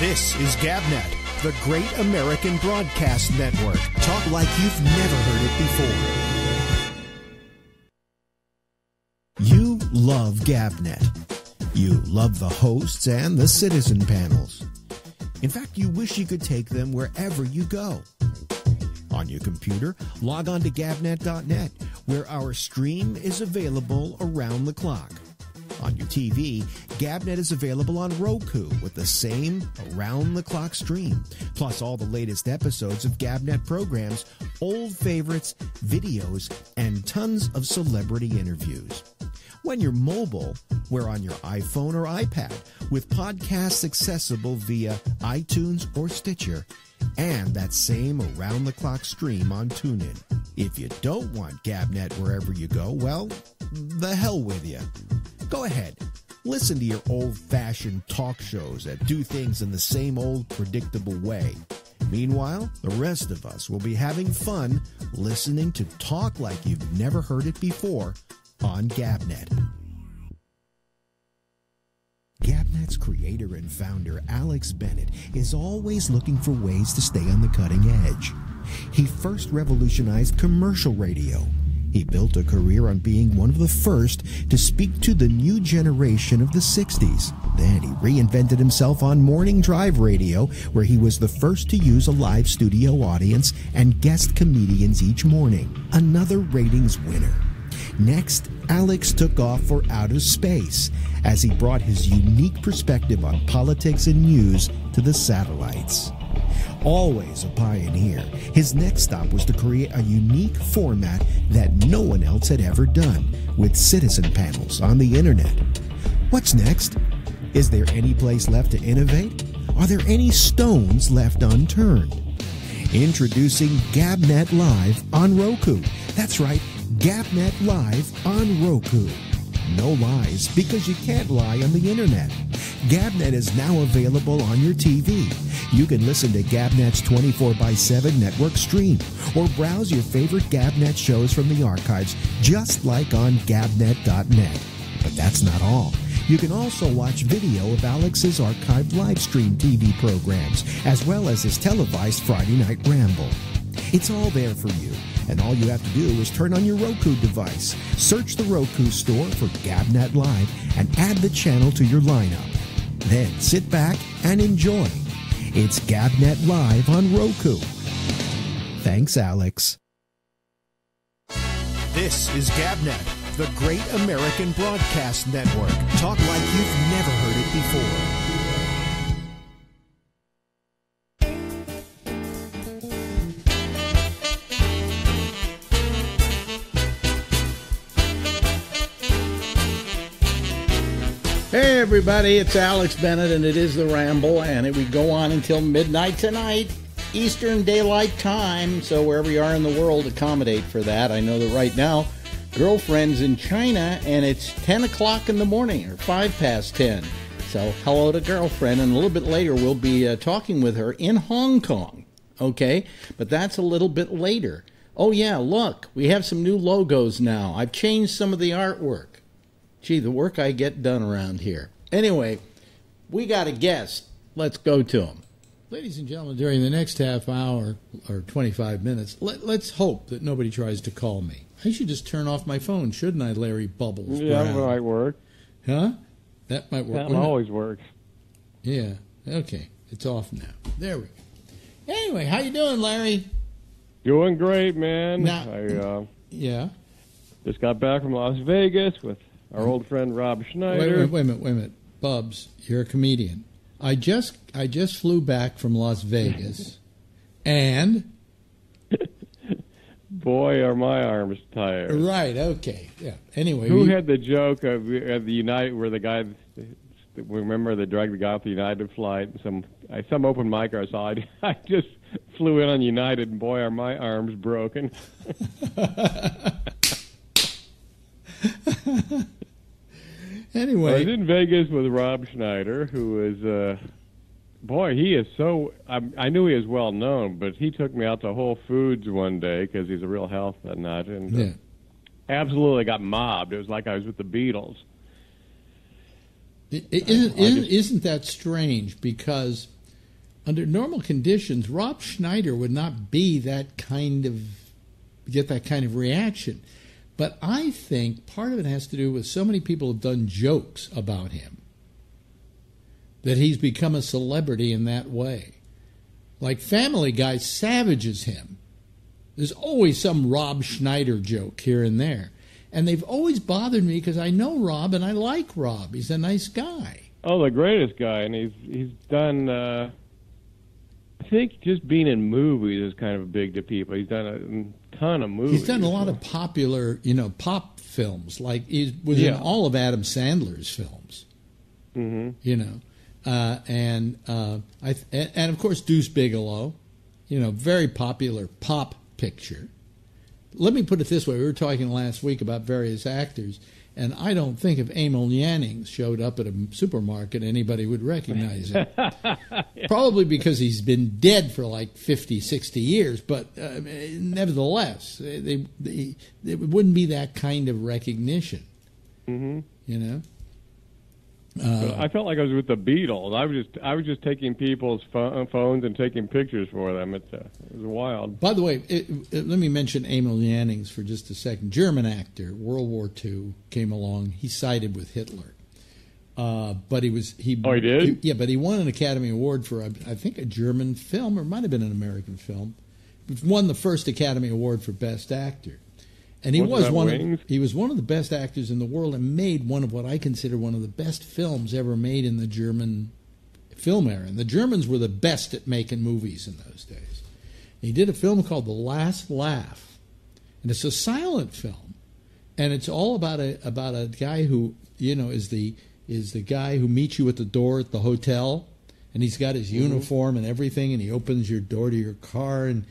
This is GabNet, the great American broadcast network. Talk like you've never heard it before. You love GabNet. You love the hosts and the citizen panels. In fact, you wish you could take them wherever you go. On your computer, log on to gabnet.net, where our stream is available around the clock. On your TV, GabNet is available on Roku with the same around the clock stream, plus all the latest episodes of GabNet programs, old favorites, videos, and tons of celebrity interviews. When you're mobile, we're on your iPhone or iPad with podcasts accessible via iTunes or Stitcher and that same around the clock stream on TuneIn. If you don't want GabNet wherever you go, well, the hell with you. Go ahead. Listen to your old fashioned talk shows that do things in the same old predictable way. Meanwhile, the rest of us will be having fun listening to talk like you've never heard it before on GabNet. GabNet's creator and founder, Alex Bennett, is always looking for ways to stay on the cutting edge. He first revolutionized commercial radio. He built a career on being one of the first to speak to the new generation of the 60s. Then he reinvented himself on morning drive radio, where he was the first to use a live studio audience and guest comedians each morning. Another ratings winner. Next, Alex took off for outer space as he brought his unique perspective on politics and news to the satellites. Always a pioneer, his next stop was to create a unique format that no one else had ever done with citizen panels on the internet. What's next? Is there any place left to innovate? Are there any stones left unturned? Introducing GabNet Live on Roku. That's right, GabNet Live on Roku. No lies, because you can't lie on the internet. GabNet is now available on your TV. You can listen to GabNet's 24 by 7 network stream or browse your favorite GabNet shows from the archives just like on GabNet.net. But that's not all. You can also watch video of Alex's archived live stream TV programs, as well as his televised Friday Night Ramble. It's all there for you, and all you have to do is turn on your Roku device, search the Roku store for GabNet Live, and add the channel to your lineup. Then sit back and enjoy. It's GabNet Live on Roku. Thanks, Alex. This is GabNet, the great American broadcast network. Talk like you've never heard it before. Hey everybody, it's Alex Bennett and it is the Ramble and it, we go on until midnight tonight, Eastern Daylight Time. So wherever you are in the world, accommodate for that. I know that right now, girlfriend's in China and it's 10 o'clock in the morning or 5 past 10. So hello to girlfriend and a little bit later we'll be uh, talking with her in Hong Kong. Okay, but that's a little bit later. Oh yeah, look, we have some new logos now. I've changed some of the artwork. Gee, the work I get done around here. Anyway, we got a guest. Let's go to him. Ladies and gentlemen, during the next half hour or 25 minutes, let, us hope that nobody tries to call me. I should just turn off my phone, shouldn't I, Larry Bubbles? Yeah, Brown? that might work. Huh? That might work. That Well, no- always works. Yeah. Okay. It's off now. There we go. Anyway, how you doing, Larry? Doing great, man. Now- I uh, Yeah. just got back from Las Vegas with our old friend Rob Schneider. wait, wait a minute. Wait a minute. Bubs, you're a comedian. I just I just flew back from Las Vegas, and Boy, are my arms tired. right. Okay. Yeah. Anyway, Who we- had the joke of, of the United, where the guy, remember they dragged the guy off the United flight? Some some open mic I saw. I, I just flew in on United, and boy, are my arms broken. I was in Vegas with Rob Schneider, who is, uh, boy, he is so. I, I knew he was well known, but he took me out to Whole Foods one day because he's a real health nut, and uh, Yeah. absolutely got mobbed. It was like I was with the Beatles. I- Isn't, I isn't, just- isn't that strange? Because under normal conditions, Rob Schneider would not be that kind of get that kind of reaction. But I think part of it has to do with so many people have done jokes about him that he's become a celebrity in that way. Like Family Guy savages him. There's always some Rob Schneider joke here and there. And they've always bothered me because I know Rob and I like Rob. He's a nice guy. Oh, the greatest guy, and he's he's done. Uh, I think just being in movies is kind of big to people. He's done a ton of movies. He's done a lot of popular, you know, pop films. Like he was in all of Adam Sandler's films. hmm You know, uh, and uh, I th- and, and of course Deuce Bigalow, you know, very popular pop picture. Let me put it this way: we were talking last week about various actors, and I don't think if Emil Jannings showed up at a supermarket, anybody would recognize him. Probably because he's been dead for like 50, 60 years, but uh, nevertheless, they, they, it wouldn't be that kind of recognition. hmm You know. I felt like I was with the Beatles. I was just I was just taking people's pho- phones and taking pictures for them. It's uh, it was wild. By the way, it, it- let me mention Emil Jannings for just a second. German actor, World War II came along. He sided with Hitler, uh, but he was he. Oh, he did? yeah, but he won an Academy Award for I I think a German film or it might have been an American film. He won the first Academy Award for Best Actor, and he Wasn't was one. Wings? Of, he was one of the best actors in the world and made one of what I consider one of the best films ever made in the German film era. And the Germans were the best at making movies in those days. He did a film called The Last Laugh, and it's a silent film, and it's all about a about a guy who you know is the is the guy who meets you at the door at the hotel, and he's got his mm-hmm. uniform and everything, and he opens your door to your car, and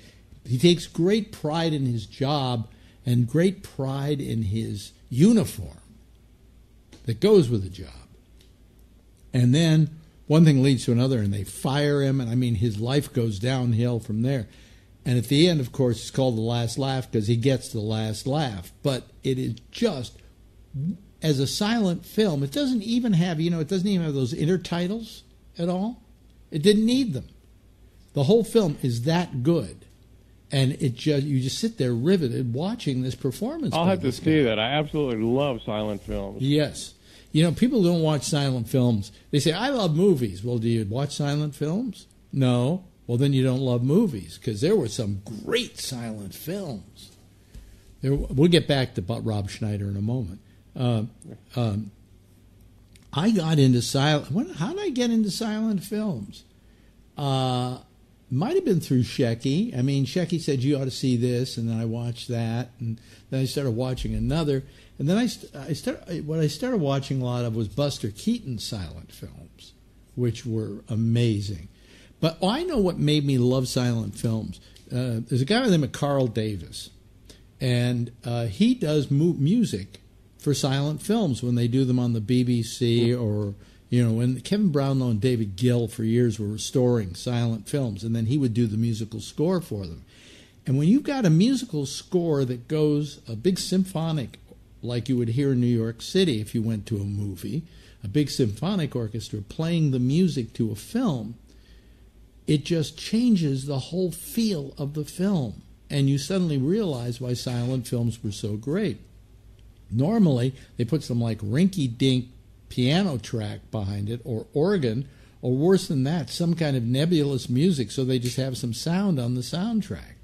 he takes great pride in his job and great pride in his uniform that goes with the job. And then one thing leads to another, and they fire him, and I mean, his life goes downhill from there. And at the end, of course, it's called The Last Laugh because he gets the last laugh. But it is just, as a silent film, it doesn't even have, you know, it doesn't even have those intertitles at all. It didn't need them. The whole film is that good. And it just, you just sit there riveted watching this performance. I'll have to this guy. see that. I absolutely love silent films. Yes. You know, people don't watch silent films. They say, I love movies. Well, do you watch silent films? No. Well, then you don't love movies because there were some great silent films. There, we'll get back to Rob Schneider in a moment. Uh, um, I got into silent. How did I get into silent films? Uh, might have been through Shecky. I mean, Shecky said you ought to see this, and then I watched that, and then I started watching another, and then I, st- I started. What I started watching a lot of was Buster Keaton's silent films, which were amazing. But I know what made me love silent films. Uh, there's a guy by the name of Carl Davis, and uh, he does mu- music for silent films when they do them on the BBC or you know when Kevin Brownlow and David Gill for years were restoring silent films, and then he would do the musical score for them. And when you've got a musical score that goes a big symphonic, like you would hear in New York City if you went to a movie, a big symphonic orchestra playing the music to a film, it just changes the whole feel of the film. And you suddenly realize why silent films were so great. Normally, they put some like rinky dink piano track behind it or organ, or worse than that, some kind of nebulous music so they just have some sound on the soundtrack.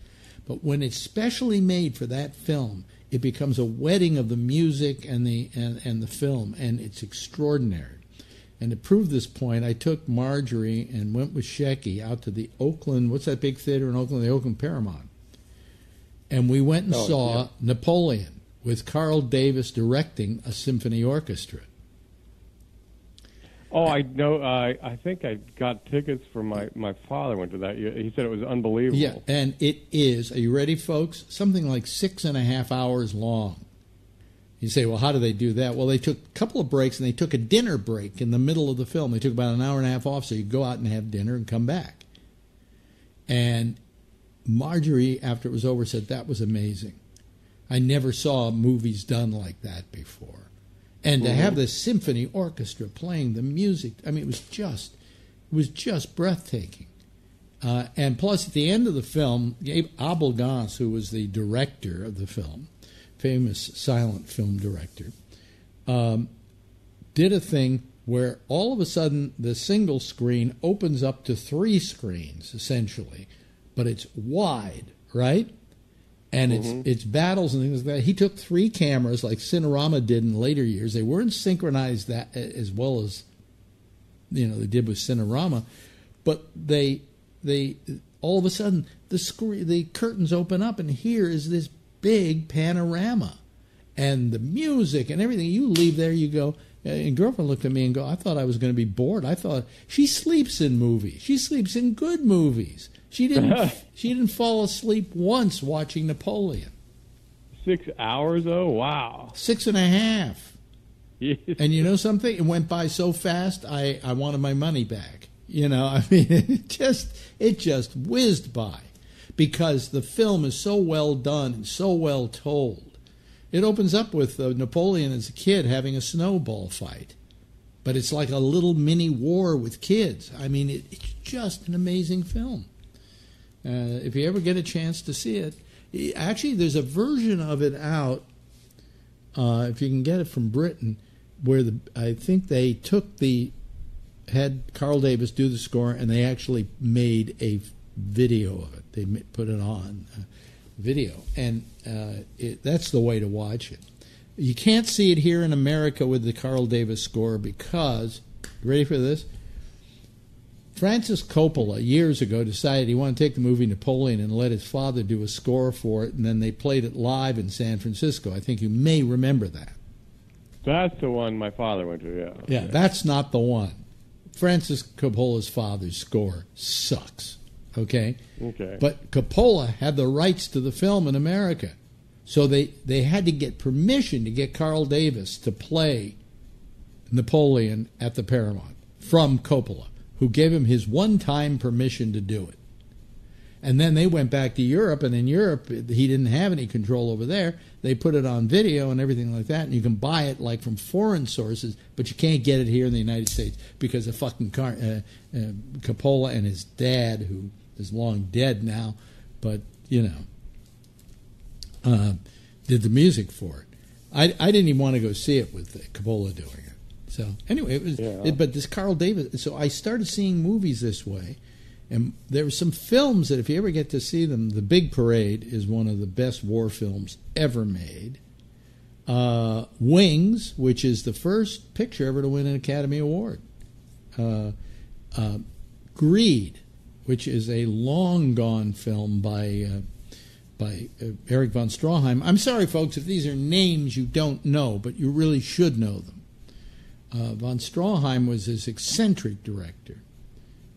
But when it's specially made for that film, it becomes a wedding of the music and the and, and the film, and it's extraordinary. And to prove this point, I took Marjorie and went with Shecky out to the Oakland. What's that big theater in Oakland? The Oakland Paramount. And we went and Oh, saw yeah. Napoleon with Carl Davis directing a symphony orchestra. Oh, I know. I I think I got tickets for my my father went to that. He said it was unbelievable. Yeah, and it is. Are you ready, folks? Something like six and a half hours long. You say, well, how do they do that? Well, they took a couple of breaks and they took a dinner break in the middle of the film. They took about an hour and a half off so you go out and have dinner and come back. And Marjorie, after it was over, said that was amazing. I never saw movies done like that before. And to have the symphony orchestra playing the music, I mean, it was just, it was just breathtaking. Uh, and plus, at the end of the film, Gabe Abel Gance, who was the director of the film, famous silent film director, um, did a thing where all of a sudden the single screen opens up to three screens, essentially, but it's wide, right? And it's mm-hmm. it's battles and things like that. He took three cameras like Cinerama did in later years. They weren't synchronized that as well as you know they did with Cinerama, but they they all of a sudden the screen the curtains open up and here is this big panorama. And the music and everything you leave there you go and girlfriend looked at me and go i thought i was going to be bored. I thought she sleeps in movies. She sleeps in good movies she didn't she didn't fall asleep once watching napoleon Six hours though. Wow. six and a half Yes. and you know something? It went by so fast. I, I wanted my money back. You know, I mean, it just it just whizzed by because the film is so well done and so well told. It opens up with uh, Napoleon as a kid having a snowball fight, but it's like a little mini war with kids. I mean, it, it's just an amazing film. Uh, if you ever get a chance to see it, actually, there's a version of it out uh, if you can get it from Britain, where the I think they took the had Carl Davis do the score and they actually made a video of it. They put it on uh, video, and uh, it, that's the way to watch it. You can't see it here in America with the Carl Davis score because, ready for this? Francis Coppola years ago decided he wanted to take the movie Napoleon and let his father do a score for it, and then they played it live in San Francisco. I think you may remember that. That's the one my father went to. Yeah. Yeah, that's not the one. Francis Coppola's father's score sucks. Okay? Okay. But Coppola had the rights to the film in America. So they, they had to get permission to get Carl Davis to play Napoleon at the Paramount from Coppola, who gave him his one time permission to do it. And then they went back to Europe, and in Europe, he didn't have any control over there. They put it on video and everything like that, and you can buy it like from foreign sources, but you can't get it here in the United States because of fucking Car- uh, uh, Coppola and his dad, who is long dead now, but you know, uh, did the music for it. I, I didn't even want to go see it with Coppola doing. So anyway, it was. Yeah. It, but this Carl Davis. So I started seeing movies this way, and there were some films that if you ever get to see them, The Big Parade is one of the best war films ever made. Uh, Wings, which is the first picture ever to win an Academy Award. Uh, uh, Greed, which is a long gone film by uh, by uh, Eric von Stroheim. I'm sorry, folks, if these are names you don't know, but you really should know them. Uh, von Stroheim was this eccentric director,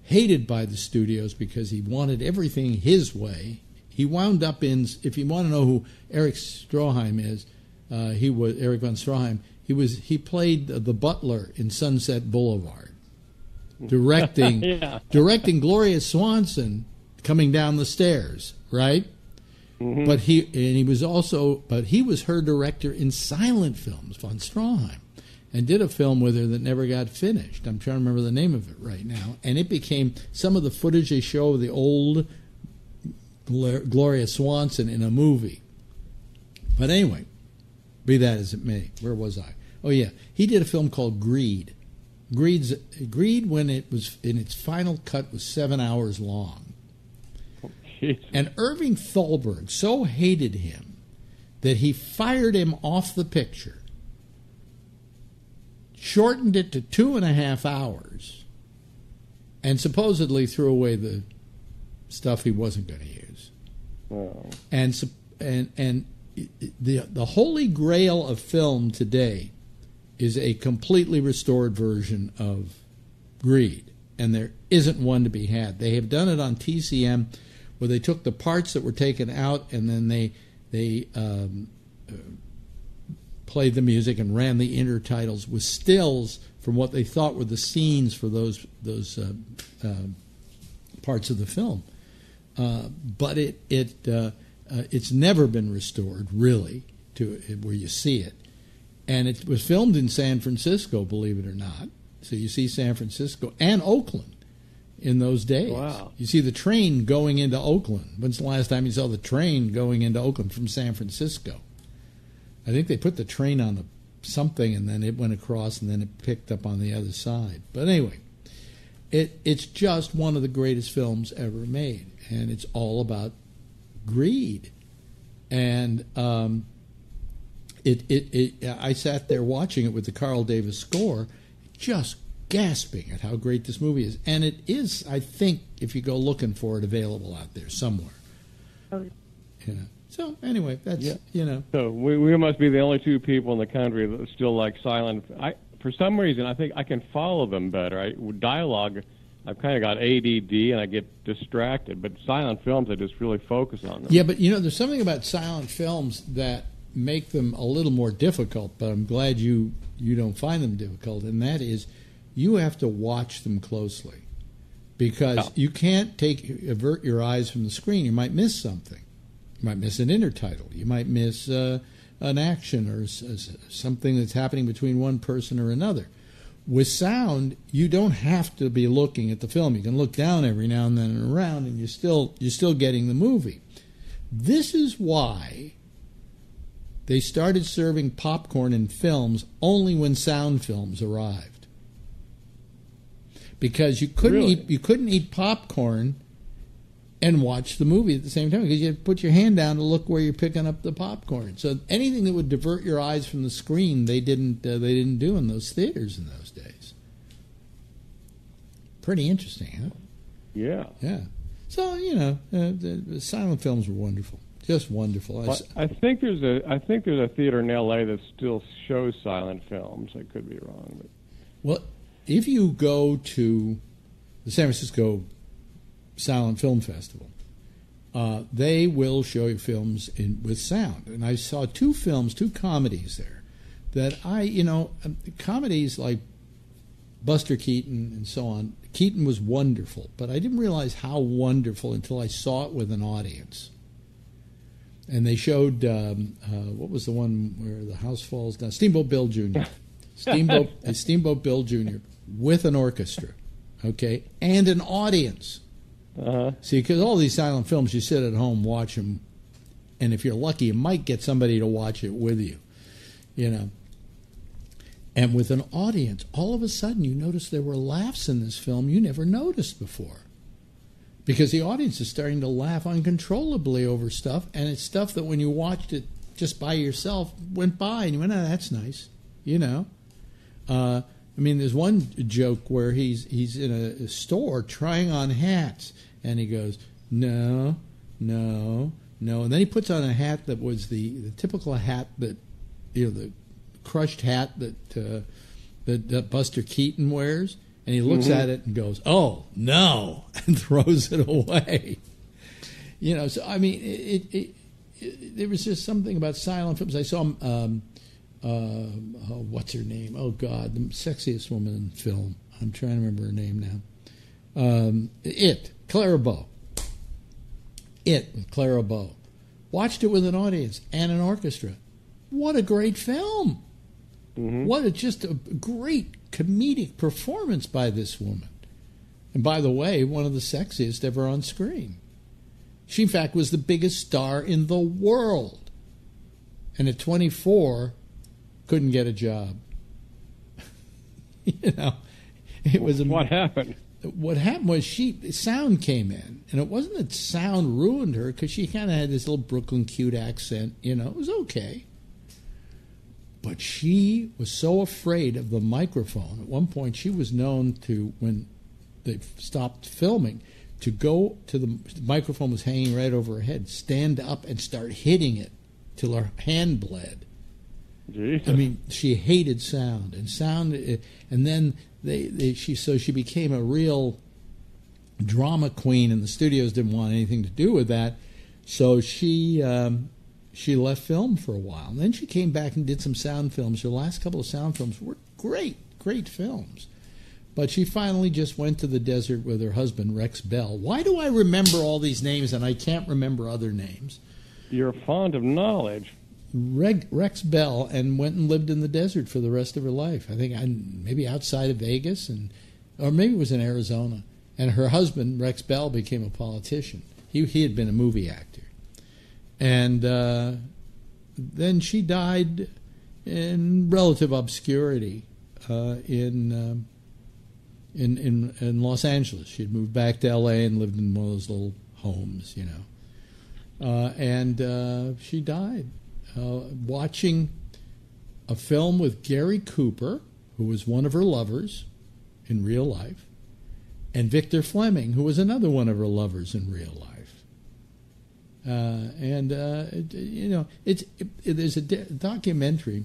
hated by the studios because he wanted everything his way. He wound up in, if you want to know who Eric Stroheim is, uh, he was Eric von Stroheim. He was he played the butler in Sunset Boulevard, directing Yeah. directing Gloria Swanson coming down the stairs, right? But he and he was also but he was her director in silent films, von Stroheim, and did a film with her that never got finished. I'm trying to remember the name of it right now, and it became some of the footage they show of the old Gloria Swanson in a movie. But anyway, be that as it may, where was I? Oh yeah, he did a film called Greed. Greed's Greed when it was in its final cut was seven hours long. And Irving Thalberg so hated him that he fired him off the picture, shortened it to two and a half hours, and supposedly threw away the stuff he wasn't going to use. Oh. And and and the the holy grail of film today is a completely restored version of Greed, and there isn't one to be had. They have done it on TCM, where they took the parts that were taken out and then they they um, uh, played the music and ran the intertitles with stills from what they thought were the scenes for those those uh, uh, parts of the film. Uh, but it it uh, uh, it's never been restored really to where you see it, and it was filmed in San Francisco, believe it or not. So you see San Francisco and Oakland, in those days. Wow. You see the train going into Oakland. When's the last time you saw the train going into Oakland from San Francisco? I think they put the train on the something and then it went across and then it picked up on the other side. But anyway, it it's just one of the greatest films ever made, and it's all about greed. And um, it, it it I sat there watching it with the Carl Davis score, just gasping at how great this movie is. And it is, I think, if you go looking for it, available out there somewhere. Oh. You know. So anyway, that's Yeah. you know. So we, we must be the only two people in the country that still like silent. I, for some reason, I think I can follow them better. I, dialogue, I've kind of got ADD and I get distracted. But silent films, I just really focus on them. Yeah, but you know, there's something about silent films that make them a little more difficult. But I'm glad you you don't find them difficult, and that is, you have to watch them closely because Yeah. you can't take avert your eyes from the screen. You might miss something. You might miss an intertitle. You might miss uh, an action or something that's happening between one person or another. With sound, you don't have to be looking at the film. You can look down every now and then and around, and you're still you're still getting the movie. This is why they started serving popcorn in films only when sound films arrived. Because you couldn't Really? eat you couldn't eat popcorn and watch the movie at the same time because you put your hand down to look where you're picking up the popcorn. So anything that would divert your eyes from the screen, they didn't uh, they didn't do in those theaters in those days. Pretty interesting, huh? Yeah. Yeah. So you know, uh, the, the silent films were wonderful, just wonderful. I Well, I think there's a I think there's a theater in L.A. that still shows silent films. I could be wrong, but Well, if you go to the San Francisco Silent Film Festival, uh, they will show you films in, with sound. And I saw two films, two comedies there that I, you know, um, comedies like Buster Keaton and so on. Keaton was wonderful, but I didn't realize how wonderful until I saw it with an audience. And they showed um, uh, what was the one where the house falls down? Steamboat Bill Jr. Steamboat uh, Steamboat Bill Jr. with an orchestra, okay, and an audience. Uh, See, because all these silent films, you sit at home, watch them, and if you're lucky, you might get somebody to watch it with you, you know. And with an audience, all of a sudden, you notice there were laughs in this film you never noticed before. Because the audience is starting to laugh uncontrollably over stuff, and it's stuff that when you watched it just by yourself went by, and you went, "Oh, that's nice," you know. Uh, I mean, there's one joke where he's he's in a, a store trying on hats, and he goes, "No, no, no," and then he puts on a hat that was the, the typical hat that you know the crushed hat that uh, that, that Buster Keaton wears, and he looks at it and goes, "Oh no," and throws it away. You know, so I mean, it, it, it, there was just something about silent films. I saw um, uh, oh, what's her name? Oh God, the sexiest woman in film. I'm trying to remember her name now. Um, it, Clara Bow. It with Clara Bow. Watched it with an audience and an orchestra. What a great film! Mm-hmm. What a just a great comedic performance by this woman. And by the way, one of the sexiest ever on screen. She, in fact, was the biggest star in the world. And at 24, couldn't get a job. you know, it was what happened? What happened was she sound came in, and it wasn't that sound ruined her because she kind of had this little Brooklyn cute accent. You know, it was okay. But she was so afraid of the microphone. At one point, she was known to when they stopped filming to go to the, the microphone was hanging right over her head, stand up and start hitting it till her hand bled. Jesus. I mean, she hated sound and sound, uh, and then they, they she so she became a real drama queen, and the studios didn't want anything to do with that. So she um, she left film for a while, and then she came back and did some sound films. Her last couple of sound films were great, great films. But she finally just went to the desert with her husband Rex Bell. Why do I remember all these names and I can't remember other names? You're fond of knowledge. Reg, Rex Bell and went and lived in the desert for the rest of her life. I think I, maybe outside of Vegas and or maybe it was in Arizona. and her husband Rex Bell became a politician. He he had been a movie actor, and uh, then she died in relative obscurity uh, in, um, in in in Los Angeles. She had moved back to L.A. and lived in one of those little homes, you know, uh, and uh, she died uh, watching a film with Gary Cooper, who was one of her lovers in real life, and Victor Fleming, who was another one of her lovers in real life. Uh, and uh, it, you know, it's it, it, there's a documentary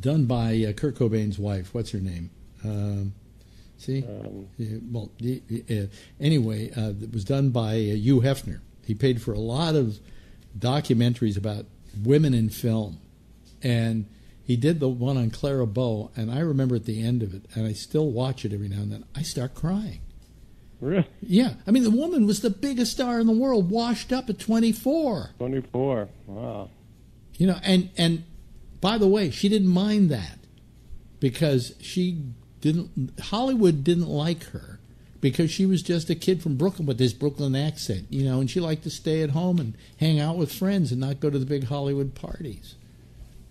done by uh, Kurt Cobain's wife. What's her name? Um, see, Um, Yeah, well, anyway, uh, it was done by uh, Hugh Hefner. He paid for a lot of documentaries about women in film, and he did the one on Clara Bow. And I remember at the end of it, and I still watch it every now and then. I start crying. really? Yeah, I mean, the woman was the biggest star in the world, washed up at 24. 24. Wow. You know, and and by the way, she didn't mind that because she didn't Hollywood didn't like her because she was just a kid from Brooklyn with this Brooklyn accent, you know, and she liked to stay at home and hang out with friends and not go to the big Hollywood parties.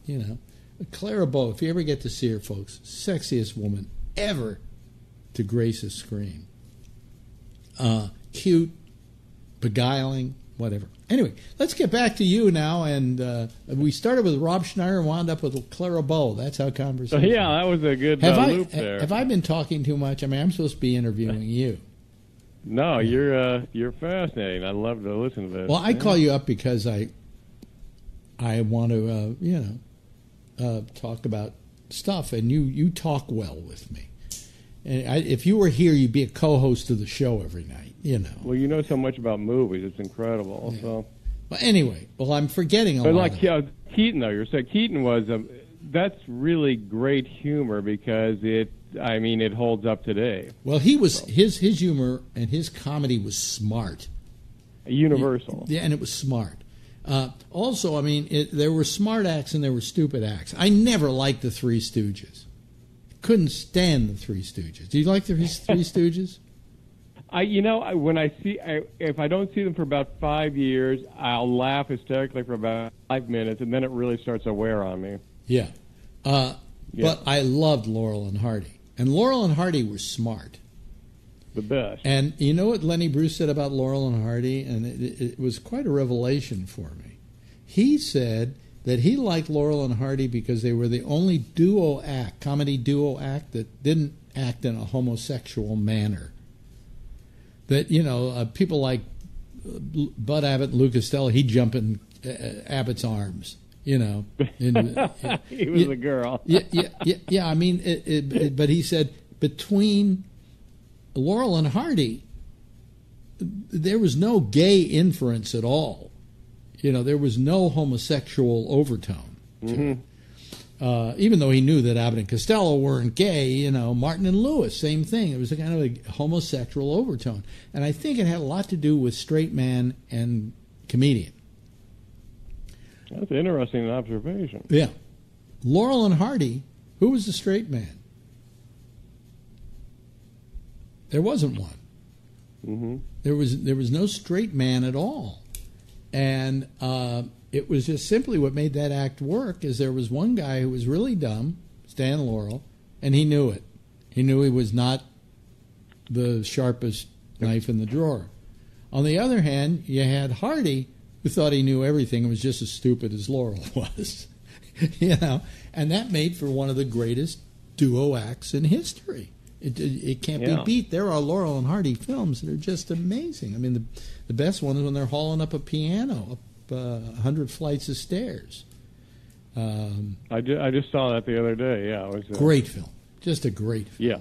You know, Clara Bow, if you ever get to see her, folks, sexiest woman ever to grace a screen. Uh, cute, beguiling, whatever. Anyway, let's get back to you now. And uh, we started with Rob Schneider and wound up with Clara Bow. That's how So conversation. yeah, that was a good Have uh, I loop there. have I been talking too much? I mean, I'm supposed to be interviewing you. no, you're uh, you're fascinating. I love to listen to this. Well, I call you up because I I want to uh, you know uh, talk about stuff, and you you talk well with me. And I, if you were here, you'd be a co-host of the show every night. You know. Well, you know so much about movies. It's incredible. Yeah. So, But anyway, well, I'm forgetting a but lot. like of- yeah, Keaton though, you're saying Keaton was um, that's really great humor because it. I mean, it holds up today. Well, he was his his humor and his comedy was smart. Universal. Yeah, and it was smart. Uh, also, I mean, it, there were smart acts and there were stupid acts. I never liked the Three Stooges. Couldn't stand the Three Stooges. Do you like the Three Stooges? I, you know, I, when I see, I, if I don't see them for about five years, I'll laugh hysterically for about five minutes, and then it really starts to wear on me. Yeah. Uh, Yeah. But I loved Laurel and Hardy, and Laurel and Hardy were smart. The best. And you know what Lenny Bruce said about Laurel and Hardy, and it, it was quite a revelation for me. He said that he liked Laurel and Hardy because they were the only duo act, comedy duo act that didn't act in a homosexual manner. That you know, uh, people like uh, Bud Abbott, and Lou Costello, he'd jump in uh, Abbott's arms. You know, in- he was Yeah. a girl. yeah, yeah, yeah, yeah. I mean, it, it, it- but he said between Laurel and Hardy, there was no gay inference at all. You know, there was no homosexual overtone. to it. Uh, even though he knew that Abbott and Costello weren't gay, you know, Martin and Lewis, same thing. It was a kind of a homosexual overtone, and I think it had a lot to do with straight man and comedian. That's an interesting observation. Yeah. Laurel and Hardy, who was the straight man? There wasn't one. hmm There was there was no straight man at all, and uh, it was just simply what made that act work. Is there was one guy who was really dumb, Stan Laurel, and he knew it. He knew he was not the sharpest knife in the drawer. On the other hand, you had Hardy, who thought he knew everything and was just as stupid as Laurel was. you know, and that made for one of the greatest duo acts in history. It, it, it can't Yeah. be beat. There are Laurel and Hardy films that are just amazing. I mean, the the best one is when they're hauling up a piano up uh, a hundred flights of stairs. Um, I, ju- I just saw that the other day. Yeah, it was uh, great film, just a great. Film. Yeah.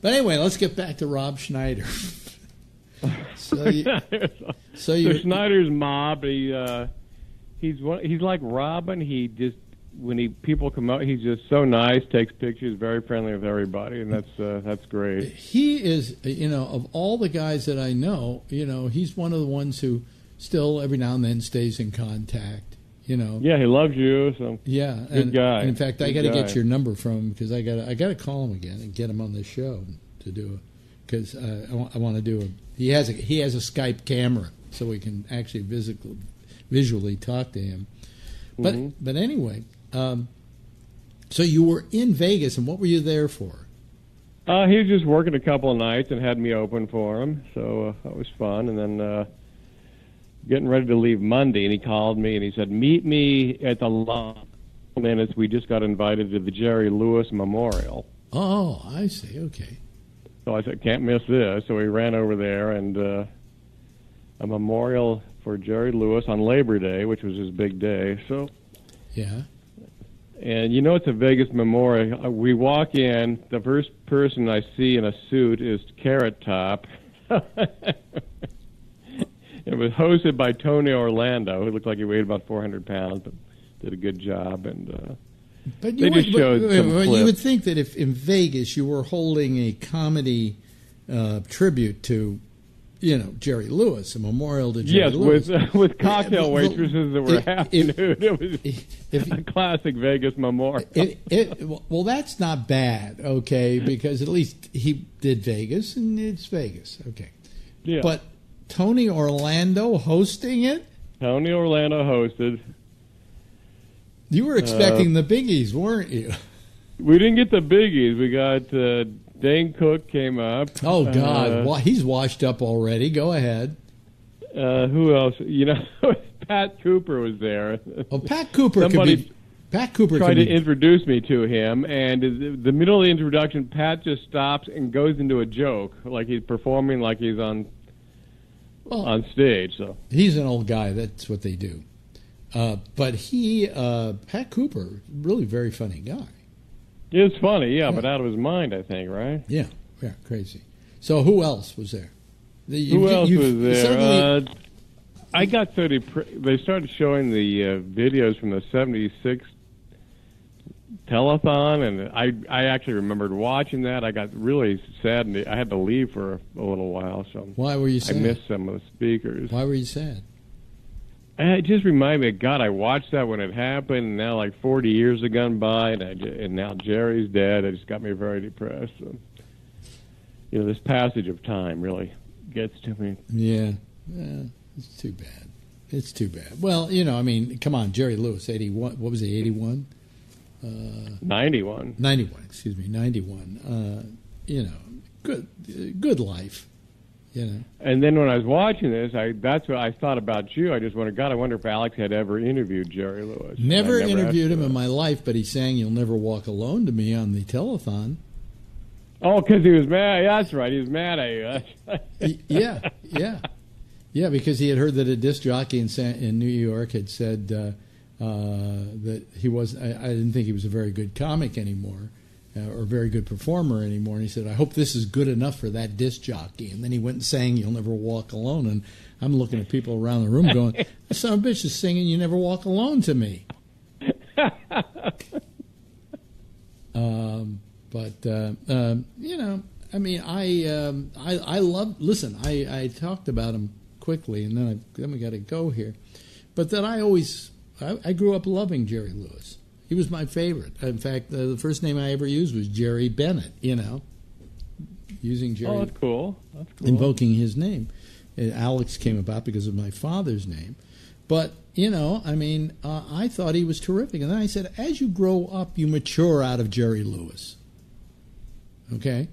But anyway, let's get back to Rob Schneider. so, you, so so Schneider's mob. He uh, he's one, he's like Robin. He just when he people come out, he's just so nice. Takes pictures, very friendly with everybody, and that's uh, that's great. he is, you know, of all the guys that I know, you know, he's one of the ones who still every now and then stays in contact. You know, Yeah, he loves you. So Yeah, Good and, guy. and in fact, I got to get your number from him because I got I got to call him again and get him on the show to do it because uh, I, want to do a. He has a he has a Skype camera, so we can actually visually visually talk to him. But Mhm. but anyway, um, so you were in Vegas, and what were you there for? Uh, he was just working a couple of nights and had me open for him, so uh, that was fun. And then uh, getting ready to leave Monday, and he called me and he said, "Meet me at the last minutes. We just got invited to the Jerry Lewis Memorial." Oh, I see. Okay. So I said, "Can't miss this." So we ran over there, and uh, a memorial for Jerry Lewis on Labor Day, which was his big day. So Yeah. And you know, it's a Vegas memorial. Uh, We walk in, the first person I see in a suit is Carrot Top. it was hosted by Tony Orlando, who looked like he weighed about 400 pounds, but did a good job. And uh, But They you just would, but- but you would think that if in Vegas you were holding a comedy uh, tribute to, you know, Jerry Lewis, a memorial to Jerry yes, Lewis. with uh, with cocktail waitresses that were if- half if- nude. It was if- a classic Vegas memorial. it, it, well, that's not bad, okay, because at least he did Vegas, and it's Vegas, okay. yeah. But Tony Orlando hosting it, Tony Orlando hosted. you were expecting the biggies, weren't you? We didn't get the biggies. We got uh, Dane Cook came up. Oh God, Uh, he's washed up already. Go ahead. Uh, who else? You know, Pat Cooper was there. Well, Pat Cooper could Somebody be. Pat Cooper tried to be. introduce me to him, and the middle of the introduction, Pat just stops and goes into a joke, like he's performing, like he's on well, on stage. So he's an old guy. That's what they do. Uh, but he, uh, Pat Cooper, really very funny guy. It's funny, yeah, but out of his mind, I think, right? Yeah, yeah, crazy. So who else was there? The- Who you've- else was there? suddenly- Uh, I got so depre- they started showing the uh, videos from the '76 telethon, and I I actually remembered watching that. I got really sad, and I had to leave for a, a little while, so why were you sad? I missed some of the speakers. Why were you sad? And it just reminded me, God, I watched that when it happened, and now like 40 years have gone by, and I and now Jerry's dead. It just got me very depressed. So, you know, this passage of time really gets to me. Yeah, yeah, it's too bad. It's too bad. Well, you know, I mean, come on, Jerry Lewis, eighty-one. What was he? Eighty-one. 91. 91, excuse me, 91. Uh, you know, good good life, you know. And then when I was watching this, I that's what I thought about you. I just wondered, God, I wonder if Alex had ever interviewed Jerry Lewis. Never, asked interviewed him that. in my life, but he sang You'll Never Walk Alone to me on the telethon. Oh, because he was mad. Yeah, that's right. He was mad at you. Yeah, yeah. Yeah, because he had heard that a disc jockey in, San, in New York had said uh, uh, that he was. I, I didn't think he was a very good comic anymore, uh, or very good performer anymore. And he said, "I hope this is good enough for that disc jockey." And then he went and sang "You'll Never Walk Alone," and I'm looking at people around the room going, "That son of a bitch is singing "You Never Walk Alone" to me." um, but uh, um, you know, I mean, I um, I, I love. Listen, I, I talked about him quickly, and then I, then we got to go here. But that I always I, I grew up loving Jerry Lewis. He was my favorite. In fact, uh, the first name I ever used was Jerry Bennett. You know, using Jerry, oh, that's cool. That's cool. invoking his name. Uh, Alex came about because of my father's name. But you know, I mean, uh, I thought he was terrific, and then I said, as you grow up, you mature out of Jerry Lewis. Okay,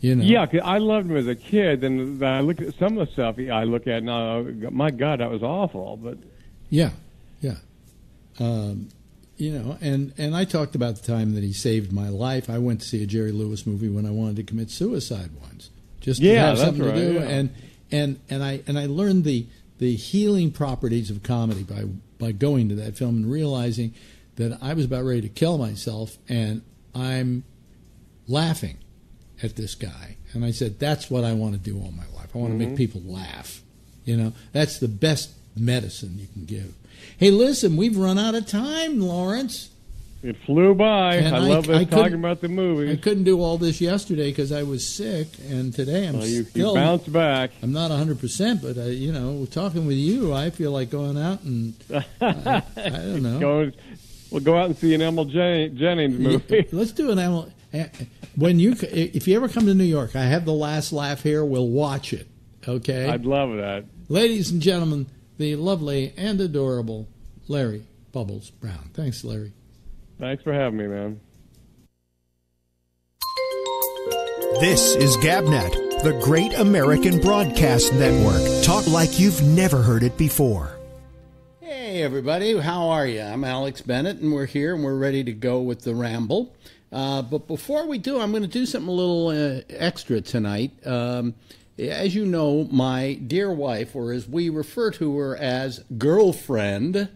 you know. Yeah, 'cause I loved him as a kid, and I look at some of the stuff I look at now. My God, that was awful. But Yeah, yeah. Um, you know, and and I talked about the time that he saved my life. I went to see a Jerry Lewis movie when I wanted to commit suicide once, just to Yeah, have something right, to do. yeah. And and and I and I learned the the healing properties of comedy by by going to that film and realizing that I was about ready to kill myself, and I'm laughing at this guy. And I said, that's what I want to do all my life. I want to Mm-hmm. make people laugh. You know, that's the best medicine you can give. Hey, listen, we've run out of time, Lawrence. it flew by. And I, I- love I us talking couldn't- about the movie. I couldn't do all this yesterday because I was sick, and today I'm Well, you, you still. bounced back. I'm not 100, percent but uh, you know, talking with you, I feel like going out and I, I don't know. We'll go out and see an Emil Jen- Jennings movie. Let's do an Emily. when you if you ever come to New York, I have the last laugh here. We'll watch it. Okay. I'd love that. Ladies and gentlemen, the lovely and adorable Larry Bubbles Brown. Thanks, Larry. Thanks for having me, man. This is GabNet, the great American broadcast network. Talk like you've never heard it before. Hey, everybody, how are you? I'm Alex Bennett, and we're here and we're ready to go with the ramble. Uh, but before we do, I'm going to do something a little uh, extra tonight. Um, as you know, my dear wife, or as we refer to her as girlfriend,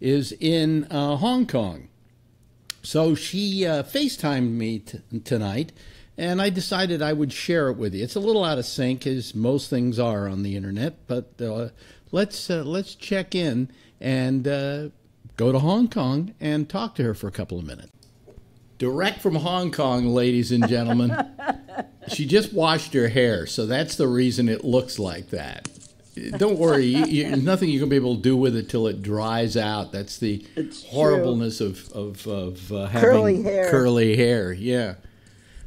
is in uh, Hong Kong. So she uh, FaceTimed me tonight, and I decided I would share it with you. It's a little out of sync, as most things are on the internet, but uh, let's uh, let's check in and uh, go to Hong Kong and talk to her for a couple of minutes. Direct from Hong Kong, ladies and gentlemen. she just washed her hair, so that's the reason it looks like that. Don't worry, you, you, there's nothing you can be able to do with it till it dries out. That's the It's horribleness of of, of uh, having Curly hair. Curly hair, yeah.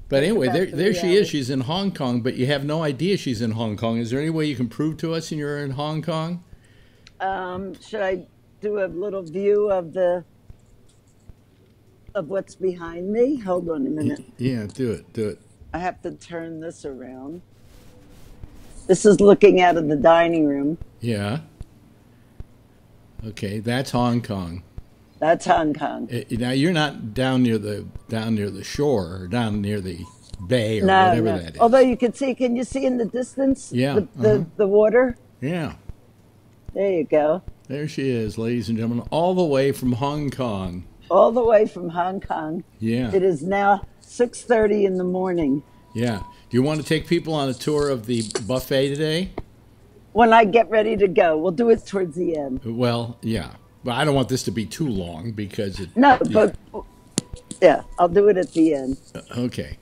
But anyway, there, there she is. She's in Hong Kong, but you have no idea she's in Hong Kong. Is there any way you can prove to us you're in Hong Kong? Um, should I do a little view of the of what's behind me? Hold on a minute. Yeah, do it, do it. I have to turn this around. This is looking out of the dining room. Yeah. Okay, that's Hong Kong. That's Hong Kong. Uh, Now you're not down near the down near the shore or down near the bay or No, whatever no. that is. Although you can see, can you see in the distance? Yeah, The the, uh-huh. the water. yeah, There you go. there she is, ladies and gentlemen, all the way from Hong Kong. All the way from Hong Kong. Yeah, It is now six thirty in the morning. yeah. Do you want to take people on a tour of the buffet today? When I get ready to go, we'll do it towards the end. Well, yeah, but I don't want this to be too long because it. No, but yeah, I'll do it at the end. Uh, okay.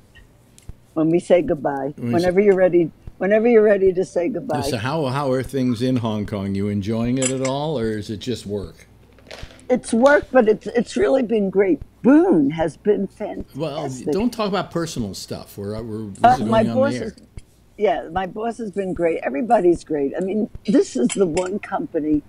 when we say goodbye. When Whenever you're ready, whenever you're ready to say goodbye. So how how are things in Hong Kong? You enjoying it at all, or is it just work? It's work, but it's it's really been great. Boone has been fantastic. Well, don't talk about personal stuff. We're we're this Uh, my on boss is, yeah, my boss has been great. Everybody's great. I mean, this is the one company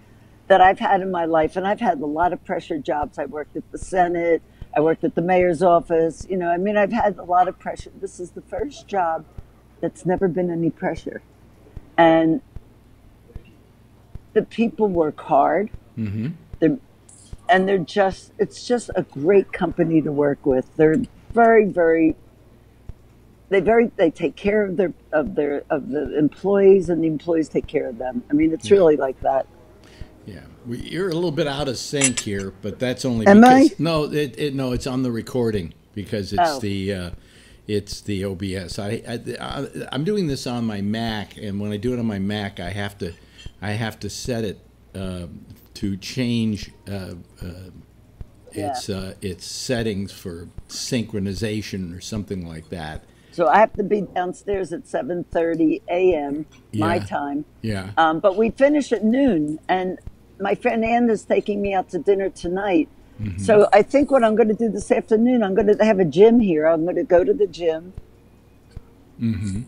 that I've had in my life, and I've had a lot of pressure jobs. I worked at the Senate. I worked at the mayor's office. You know, I mean, I've had a lot of pressure. This is the first job that's never been any pressure, and the people work hard. Mm-hmm. They're, and they're just, it's just a great company to work with. They're very, very, they very, they take care of their, of their, of the employees and the employees take care of them. I mean, it's really like that. Yeah, we, you're a little bit out of sync here, but that's only Am because I? no, it, it no, it's on the recording because it's Oh. the uh, it's the OBS. I, I I I'm doing this on my Mac, and when I do it on my Mac, I have to I have to set it uh, to change uh, uh, its uh, its settings for synchronization or something like that. So I have to be downstairs at 7:30 a.m. my Yeah. time. Yeah. Um, but we finish at noon, and my friend Ann is taking me out to dinner tonight. Mm-hmm. So I think what I'm going to do this afternoon, I'm going to have a gym here. I'm going to go to the gym. Mm-hmm.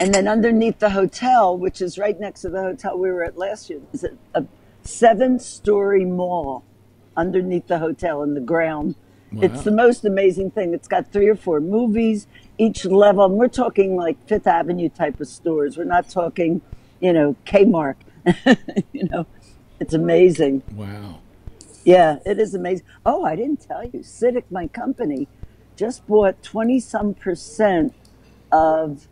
And then underneath the hotel, which is right next to the hotel we were at last year, is a, a seven-story mall underneath the hotel in the ground. It's the most amazing thing. It's got three or four movies each level. And we're talking like Fifth Avenue type of stores. We're not talking, you know, Kmart. you know, it's amazing. Wow. Yeah, it is amazing. Oh, I didn't tell you. Citic, my company, just bought 20 some percent of